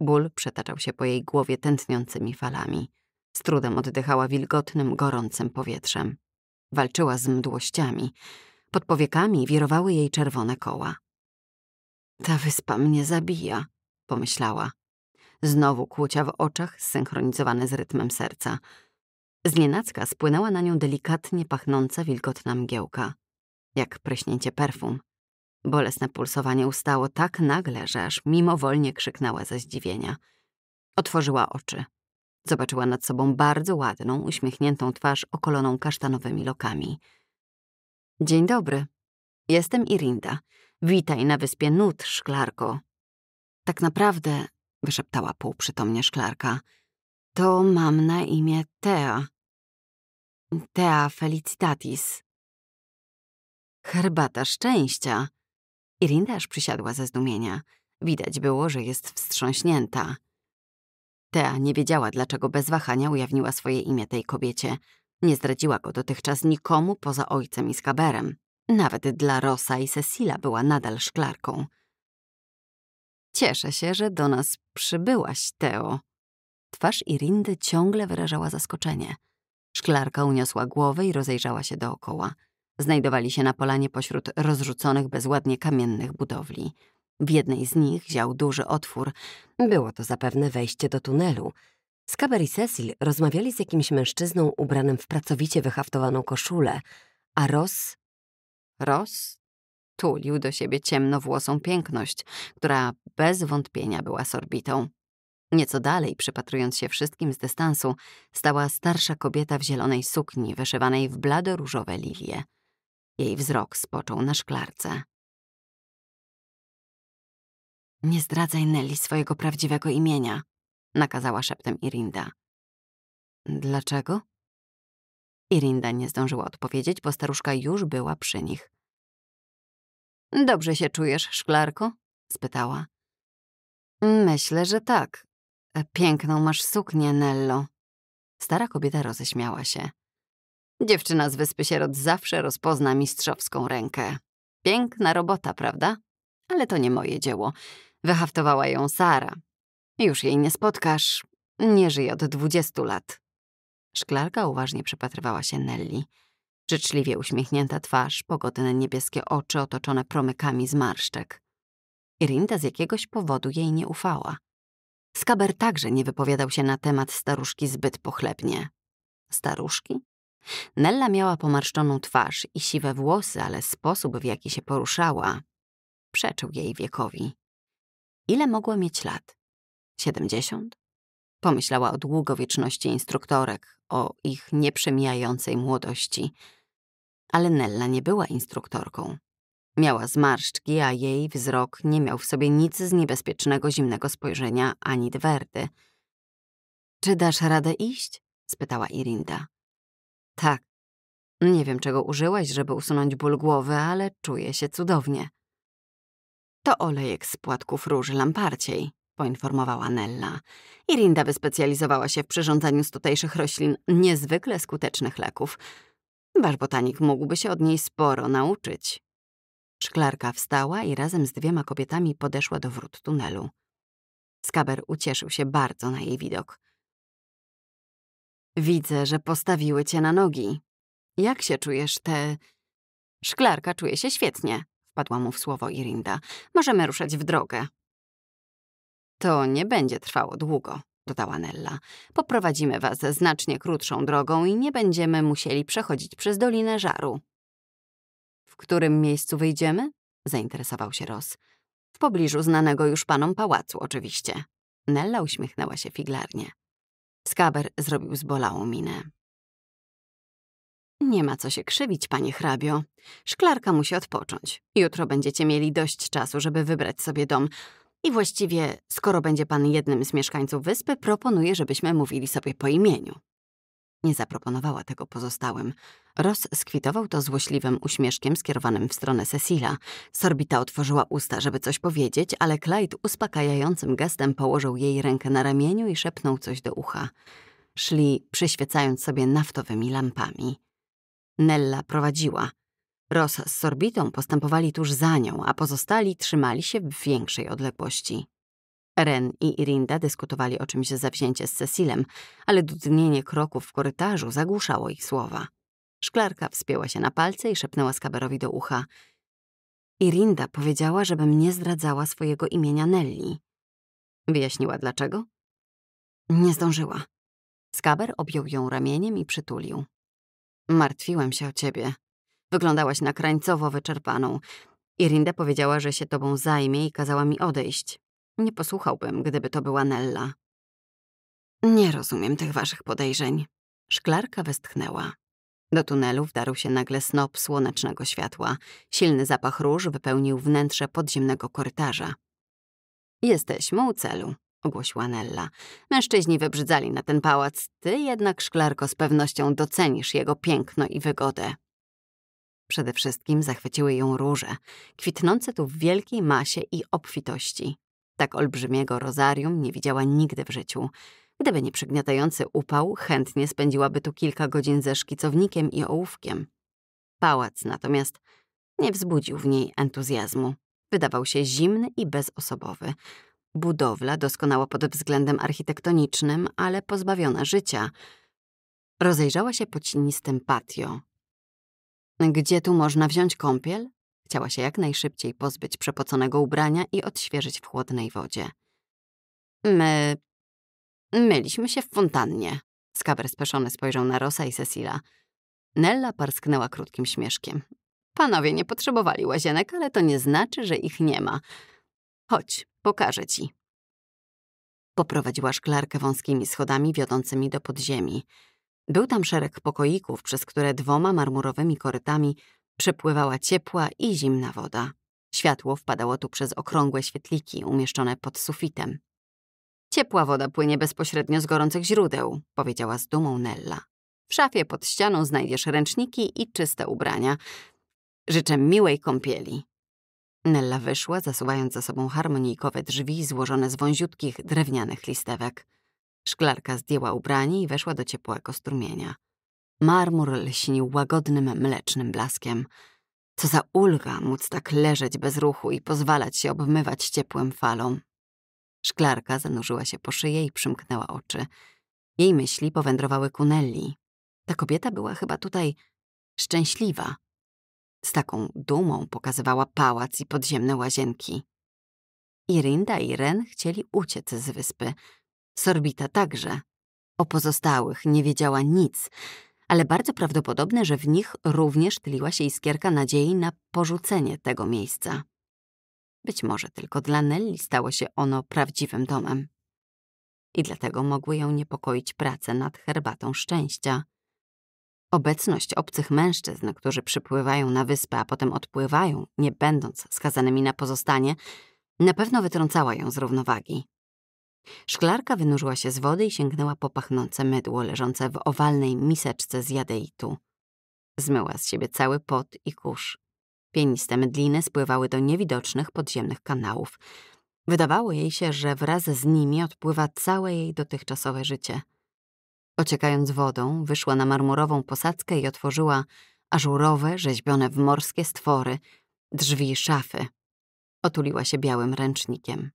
Ból przetaczał się po jej głowie tętniącymi falami. Z trudem oddychała wilgotnym, gorącym powietrzem. Walczyła z mdłościami. Pod powiekami wirowały jej czerwone koła. Ta wyspa mnie zabija, pomyślała. Znowu kłucia w oczach, zsynchronizowane z rytmem serca. Znienacka spłynęła na nią delikatnie pachnąca wilgotna mgiełka. Jak pryśnięcie perfum. Bolesne pulsowanie ustało tak nagle, że aż mimowolnie krzyknęła ze zdziwienia. Otworzyła oczy. Zobaczyła nad sobą bardzo ładną, uśmiechniętą twarz okoloną kasztanowymi lokami. Dzień dobry. Jestem Irinda. Witaj na wyspie Nut, szklarko. Tak naprawdę, wyszeptała półprzytomnie szklarka, to mam na imię Tea. Tea felicitatis. Herbata szczęścia. Irinda aż przysiadła ze zdumienia. Widać było, że jest wstrząśnięta. Tea nie wiedziała, dlaczego bez wahania ujawniła swoje imię tej kobiecie. Nie zdradziła go dotychczas nikomu poza ojcem i skaberem. Nawet dla Rosa i Cecila była nadal szklarką. Cieszę się, że do nas przybyłaś, Teo. Twarz Irindy ciągle wyrażała zaskoczenie. Szklarka uniosła głowę i rozejrzała się dookoła. Znajdowali się na polanie pośród rozrzuconych bezładnie kamiennych budowli. W jednej z nich ział duży otwór. Było to zapewne wejście do tunelu. Skaber i Cecil rozmawiali z jakimś mężczyzną ubranym w pracowicie wyhaftowaną koszulę, a Ross Ross tulił do siebie ciemnowłosą piękność, która bez wątpienia była sorbitą. Nieco dalej, przypatrując się wszystkim z dystansu, stała starsza kobieta w zielonej sukni wyszywanej w blado-różowe lilie. Jej wzrok spoczął na szklarce. Nie zdradzaj Nelly swojego prawdziwego imienia, nakazała szeptem Irinda. Dlaczego? Irinda nie zdążyła odpowiedzieć, bo staruszka już była przy nich. Dobrze się czujesz, szklarko? spytała. Myślę, że tak. Piękną masz suknię, Nello. Stara kobieta roześmiała się. Dziewczyna z Wyspy Sierot zawsze rozpozna mistrzowską rękę. Piękna robota, prawda? Ale to nie moje dzieło. Wyhaftowała ją Sara. Już jej nie spotkasz. Nie żyje od dwudziestu lat. Szklarka uważnie przypatrywała się Nelly. Życzliwie uśmiechnięta twarz, pogodne niebieskie oczy otoczone promykami zmarszczek. Irinda z jakiegoś powodu jej nie ufała. Skaber także nie wypowiadał się na temat staruszki zbyt pochlebnie. Staruszki? Nella miała pomarszczoną twarz i siwe włosy, ale sposób, w jaki się poruszała, przeczył jej wiekowi. Ile mogła mieć lat? Siedemdziesiąt? Pomyślała o długowieczności instruktorek, o ich nieprzemijającej młodości. Ale Nella nie była instruktorką. Miała zmarszczki, a jej wzrok nie miał w sobie nic z niebezpiecznego zimnego spojrzenia ani dwerty. Czy dasz radę iść? spytała Irinda. Tak. Nie wiem, czego użyłaś, żeby usunąć ból głowy, ale czuję się cudownie. To olejek z płatków róży lamparciej, poinformowała Nella. Irinda wyspecjalizowała się w przyrządzaniu z tutejszych roślin niezwykle skutecznych leków. Wasz botanik mógłby się od niej sporo nauczyć. Szklarka wstała i razem z dwiema kobietami podeszła do wrót tunelu. Skaber ucieszył się bardzo na jej widok. Widzę, że postawiły cię na nogi. Jak się czujesz, te... Szklarka czuje się świetnie, wpadła mu w słowo Irinda. Możemy ruszać w drogę. To nie będzie trwało długo, dodała Nella. Poprowadzimy was znacznie krótszą drogą i nie będziemy musieli przechodzić przez Dolinę Żaru. W którym miejscu wyjdziemy? zainteresował się Ross. W pobliżu znanego już panom pałacu, oczywiście. Nella uśmiechnęła się figlarnie. Skaber zrobił zbolałą minę. Nie ma co się krzywić, panie hrabio. Szklarka musi odpocząć. Jutro będziecie mieli dość czasu, żeby wybrać sobie dom. I właściwie, skoro będzie pan jednym z mieszkańców wyspy, proponuję, żebyśmy mówili sobie po imieniu. Nie zaproponowała tego pozostałym. Ross skwitował to złośliwym uśmieszkiem skierowanym w stronę Cecila. Sorbita otworzyła usta, żeby coś powiedzieć, ale Clyde uspokajającym gestem położył jej rękę na ramieniu i szepnął coś do ucha. Szli, przyświecając sobie naftowymi lampami. Nella prowadziła. Ross z Sorbitą postępowali tuż za nią, a pozostali trzymali się w większej odległości. Ren i Irinda dyskutowali o czymś zawzięcie z Cecilem, ale dudnienie kroków w korytarzu zagłuszało ich słowa. Szklarka wspięła się na palce i szepnęła Skaberowi do ucha. Irinda powiedziała, żebym nie zdradzała swojego imienia Nelly. Wyjaśniła dlaczego? Nie zdążyła. Skaber objął ją ramieniem i przytulił. Martwiłem się o ciebie. Wyglądałaś na krańcowo wyczerpaną. Irinda powiedziała, że się tobą zajmie i kazała mi odejść. Nie posłuchałbym, gdyby to była Nella. Nie rozumiem tych waszych podejrzeń. Szklarka westchnęła. Do tunelu wdarł się nagle snop słonecznego światła. Silny zapach róż wypełnił wnętrze podziemnego korytarza. Jesteśmy u celu, ogłosiła Nella. Mężczyźni wybrzydzali na ten pałac, ty jednak, Szklarko, z pewnością docenisz jego piękno i wygodę. Przede wszystkim zachwyciły ją róże, kwitnące tu w wielkiej masie i obfitości. Tak olbrzymiego rozarium nie widziała nigdy w życiu. Gdyby nie przygniatający upał, chętnie spędziłaby tu kilka godzin ze szkicownikiem i ołówkiem. Pałac natomiast nie wzbudził w niej entuzjazmu. Wydawał się zimny i bezosobowy. Budowla doskonała pod względem architektonicznym, ale pozbawiona życia. Rozejrzała się po cienistym patio. Gdzie tu można wziąć kąpiel? Chciała się jak najszybciej pozbyć przepoconego ubrania i odświeżyć w chłodnej wodzie. My... myliśmy się w fontannie. Skaber speszony spojrzał na Rosa i Cecila. Nella parsknęła krótkim śmieszkiem. Panowie nie potrzebowali łazienek, ale to nie znaczy, że ich nie ma. Chodź, pokażę ci. Poprowadziła szklarkę wąskimi schodami wiodącymi do podziemi. Był tam szereg pokoików, przez które dwoma marmurowymi korytami przepływała ciepła i zimna woda. Światło wpadało tu przez okrągłe świetliki umieszczone pod sufitem. Ciepła woda płynie bezpośrednio z gorących źródeł, powiedziała z dumą Nella. W szafie pod ścianą znajdziesz ręczniki i czyste ubrania. Życzę miłej kąpieli. Nella wyszła, zasuwając za sobą harmonijkowe drzwi złożone z wąziutkich drewnianych listewek. Szklarka zdjęła ubranie i weszła do ciepłego strumienia. Marmur lśnił łagodnym, mlecznym blaskiem. Co za ulga móc tak leżeć bez ruchu i pozwalać się obmywać ciepłym falom. Szklarka zanurzyła się po szyję i przymknęła oczy. Jej myśli powędrowały ku Nelli. Ta kobieta była chyba tutaj szczęśliwa. Z taką dumą pokazywała pałac i podziemne łazienki. Irinda i Ren chcieli uciec z wyspy. Sorbita także. O pozostałych nie wiedziała nic, ale bardzo prawdopodobne, że w nich również tliła się iskierka nadziei na porzucenie tego miejsca. Być może tylko dla Nelly stało się ono prawdziwym domem. I dlatego mogły ją niepokoić prace nad herbatą szczęścia. Obecność obcych mężczyzn, którzy przypływają na wyspę, a potem odpływają, nie będąc skazanymi na pozostanie, na pewno wytrącała ją z równowagi. Szklarka wynurzyła się z wody i sięgnęła po pachnące mydło leżące w owalnej miseczce z jadeitu. Zmyła z siebie cały pot i kurz. Pieniste mydliny spływały do niewidocznych podziemnych kanałów. Wydawało jej się, że wraz z nimi odpływa całe jej dotychczasowe życie. Ociekając wodą, wyszła na marmurową posadzkę i otworzyła ażurowe, rzeźbione w morskie stwory, drzwi szafy. Otuliła się białym ręcznikiem.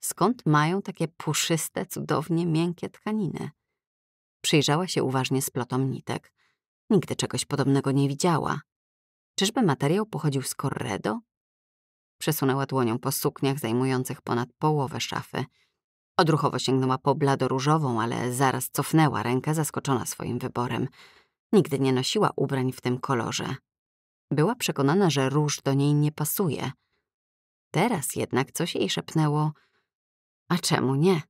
Skąd mają takie puszyste, cudownie miękkie tkaniny? Przyjrzała się uważnie splotom nitek. Nigdy czegoś podobnego nie widziała. Czyżby materiał pochodził z Corredo? Przesunęła dłonią po sukniach zajmujących ponad połowę szafy. Odruchowo sięgnęła po bladoróżową, ale zaraz cofnęła rękę, zaskoczona swoim wyborem. Nigdy nie nosiła ubrań w tym kolorze. Była przekonana, że róż do niej nie pasuje. Teraz jednak coś jej szepnęło – a czemu nie?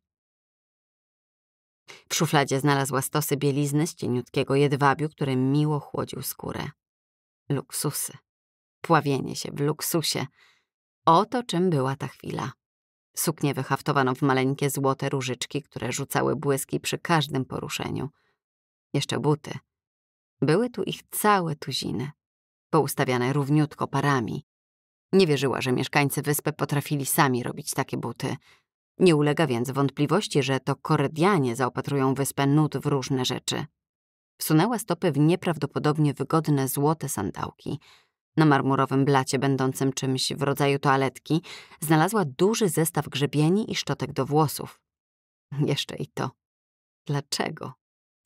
W szufladzie znalazła stosy bielizny z cieniutkiego jedwabiu, który miło chłodził skórę. Luksusy. Pławienie się w luksusie. Oto czym była ta chwila. Suknię wyhaftowano w maleńkie złote różyczki, które rzucały błyski przy każdym poruszeniu. Jeszcze buty. Były tu ich całe tuziny, poustawiane równiutko parami. Nie wierzyła, że mieszkańcy wyspy potrafili sami robić takie buty. Nie ulega więc wątpliwości, że to Koredianie zaopatrują wyspę nut w różne rzeczy. Wsunęła stopy w nieprawdopodobnie wygodne złote sandałki. Na marmurowym blacie, będącym czymś w rodzaju toaletki, znalazła duży zestaw grzebieni i szczotek do włosów. Jeszcze i to. Dlaczego?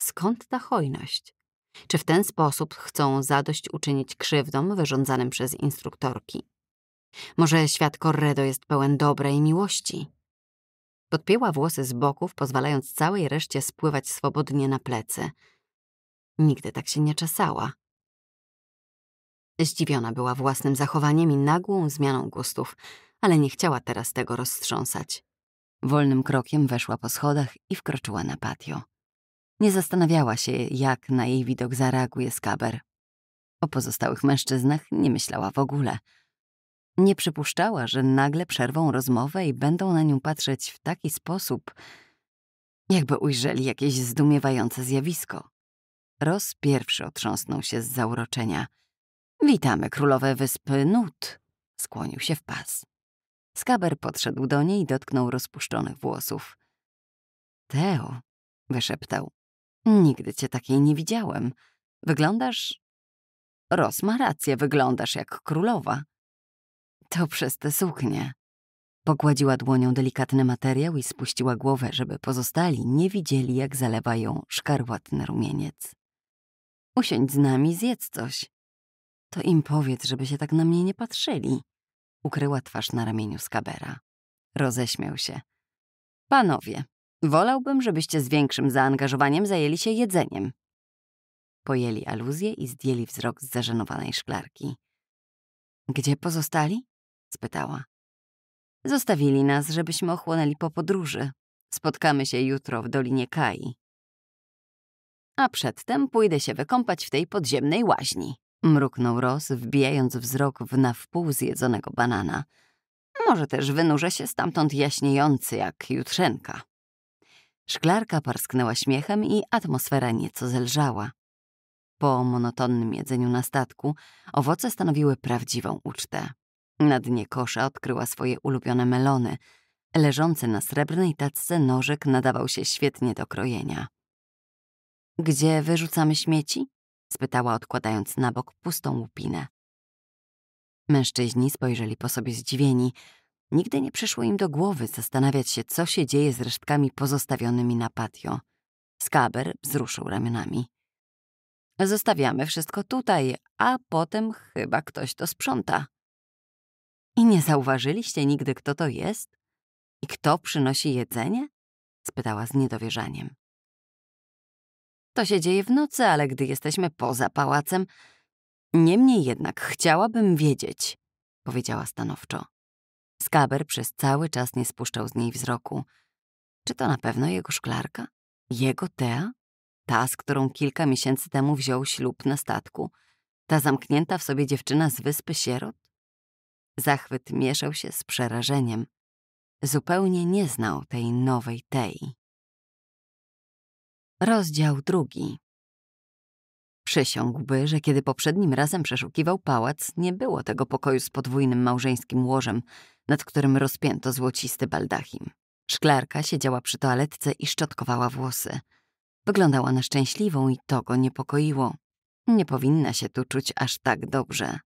Skąd ta hojność? Czy w ten sposób chcą zadość uczynić krzywdom wyrządzanym przez instruktorki? Może świat Corredo jest pełen dobra i miłości? Podpięła włosy z boków, pozwalając całej reszcie spływać swobodnie na plecy. Nigdy tak się nie czesała. Zdziwiona była własnym zachowaniem i nagłą zmianą gustów, ale nie chciała teraz tego roztrząsać. Wolnym krokiem weszła po schodach i wkroczyła na patio. Nie zastanawiała się, jak na jej widok zareaguje skaber. O pozostałych mężczyznach nie myślała w ogóle – nie przypuszczała, że nagle przerwą rozmowę i będą na nią patrzeć w taki sposób, jakby ujrzeli jakieś zdumiewające zjawisko. Ros pierwszy otrząsnął się z zauroczenia. Witamy, królowe wyspy Nut. Skłonił się w pas. Skaber podszedł do niej i dotknął rozpuszczonych włosów. Teo, wyszeptał. Nigdy cię takiej nie widziałem. Wyglądasz... Ros ma rację, wyglądasz jak królowa. To przez te suknie. Pogładziła dłonią delikatny materiał i spuściła głowę, żeby pozostali nie widzieli, jak zalewa ją szkarłatny rumieniec. Usiądź z nami, zjedz coś. To im powiedz, żeby się tak na mnie nie patrzyli. Ukryła twarz na ramieniu Skabera. Roześmiał się. Panowie, wolałbym, żebyście z większym zaangażowaniem zajęli się jedzeniem. Pojęli aluzję i zdjęli wzrok z zażenowanej szklarki. Gdzie pozostali? Spytała. Zostawili nas, żebyśmy ochłonęli po podróży. Spotkamy się jutro w Dolinie Kai. A przedtem pójdę się wykąpać w tej podziemnej łaźni. Mruknął Ross, wbijając wzrok w na wpół zjedzonego banana. Może też wynurzę się stamtąd jaśniejący jak jutrzenka. Szklarka parsknęła śmiechem i atmosfera nieco zelżała. Po monotonnym jedzeniu na statku owoce stanowiły prawdziwą ucztę. Na dnie kosza odkryła swoje ulubione melony. Leżący na srebrnej tacce nożyk nadawał się świetnie do krojenia. Gdzie wyrzucamy śmieci? spytała, odkładając na bok pustą łupinę. Mężczyźni spojrzeli po sobie zdziwieni. Nigdy nie przyszło im do głowy zastanawiać się, co się dzieje z resztkami pozostawionymi na patio. Skaber wzruszył ramionami. Zostawiamy wszystko tutaj, a potem chyba ktoś to sprząta. I nie zauważyliście nigdy, kto to jest? I kto przynosi jedzenie? spytała z niedowierzaniem. To się dzieje w nocy, ale gdy jesteśmy poza pałacem. Niemniej jednak chciałabym wiedzieć, powiedziała stanowczo. Skaber przez cały czas nie spuszczał z niej wzroku. Czy to na pewno jego szklarka? Jego Tea? Ta, z którą kilka miesięcy temu wziął ślub na statku? Ta zamknięta w sobie dziewczyna z wyspy sierot? Zachwyt mieszał się z przerażeniem. Zupełnie nie znał tej nowej Tei. Rozdział drugi. Przysiągłby, że kiedy poprzednim razem przeszukiwał pałac, nie było tego pokoju z podwójnym małżeńskim łożem, nad którym rozpięto złocisty baldachim. Szklarka siedziała przy toaletce i szczotkowała włosy. Wyglądała na szczęśliwą i to go niepokoiło. Nie powinna się tu czuć aż tak dobrze.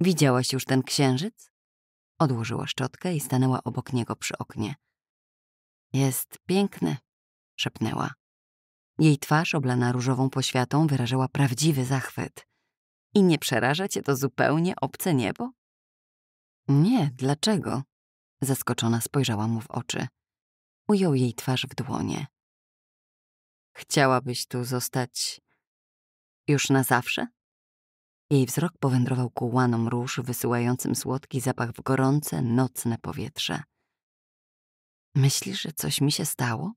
Widziałaś już ten księżyc? Odłożyła szczotkę i stanęła obok niego przy oknie. Jest piękny, szepnęła. Jej twarz oblana różową poświatą wyrażała prawdziwy zachwyt. I nie przeraża cię to zupełnie obce niebo? Nie, dlaczego? Zaskoczona spojrzała mu w oczy. Ujął jej twarz w dłonie. Chciałabyś tu zostać już na zawsze? Jej wzrok powędrował ku łanom róż, wysyłającym słodki zapach w gorące, nocne powietrze. Myślisz, że coś mi się stało?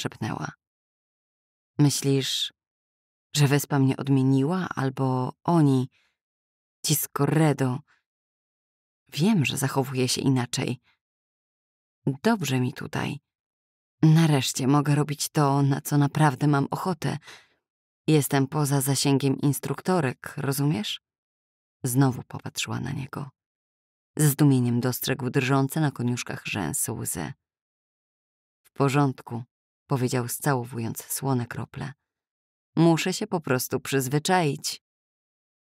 szepnęła. Myślisz, że wyspa mnie odmieniła, albo oni, ci z Corredo. Wiem, że zachowuję się inaczej. Dobrze mi tutaj. Nareszcie mogę robić to, na co naprawdę mam ochotę. Jestem poza zasięgiem instruktorek, rozumiesz? Znowu popatrzyła na niego. Z zdumieniem dostrzegł drżące na koniuszkach rzęsy łzy. W porządku, powiedział scałowując słone krople. Muszę się po prostu przyzwyczaić.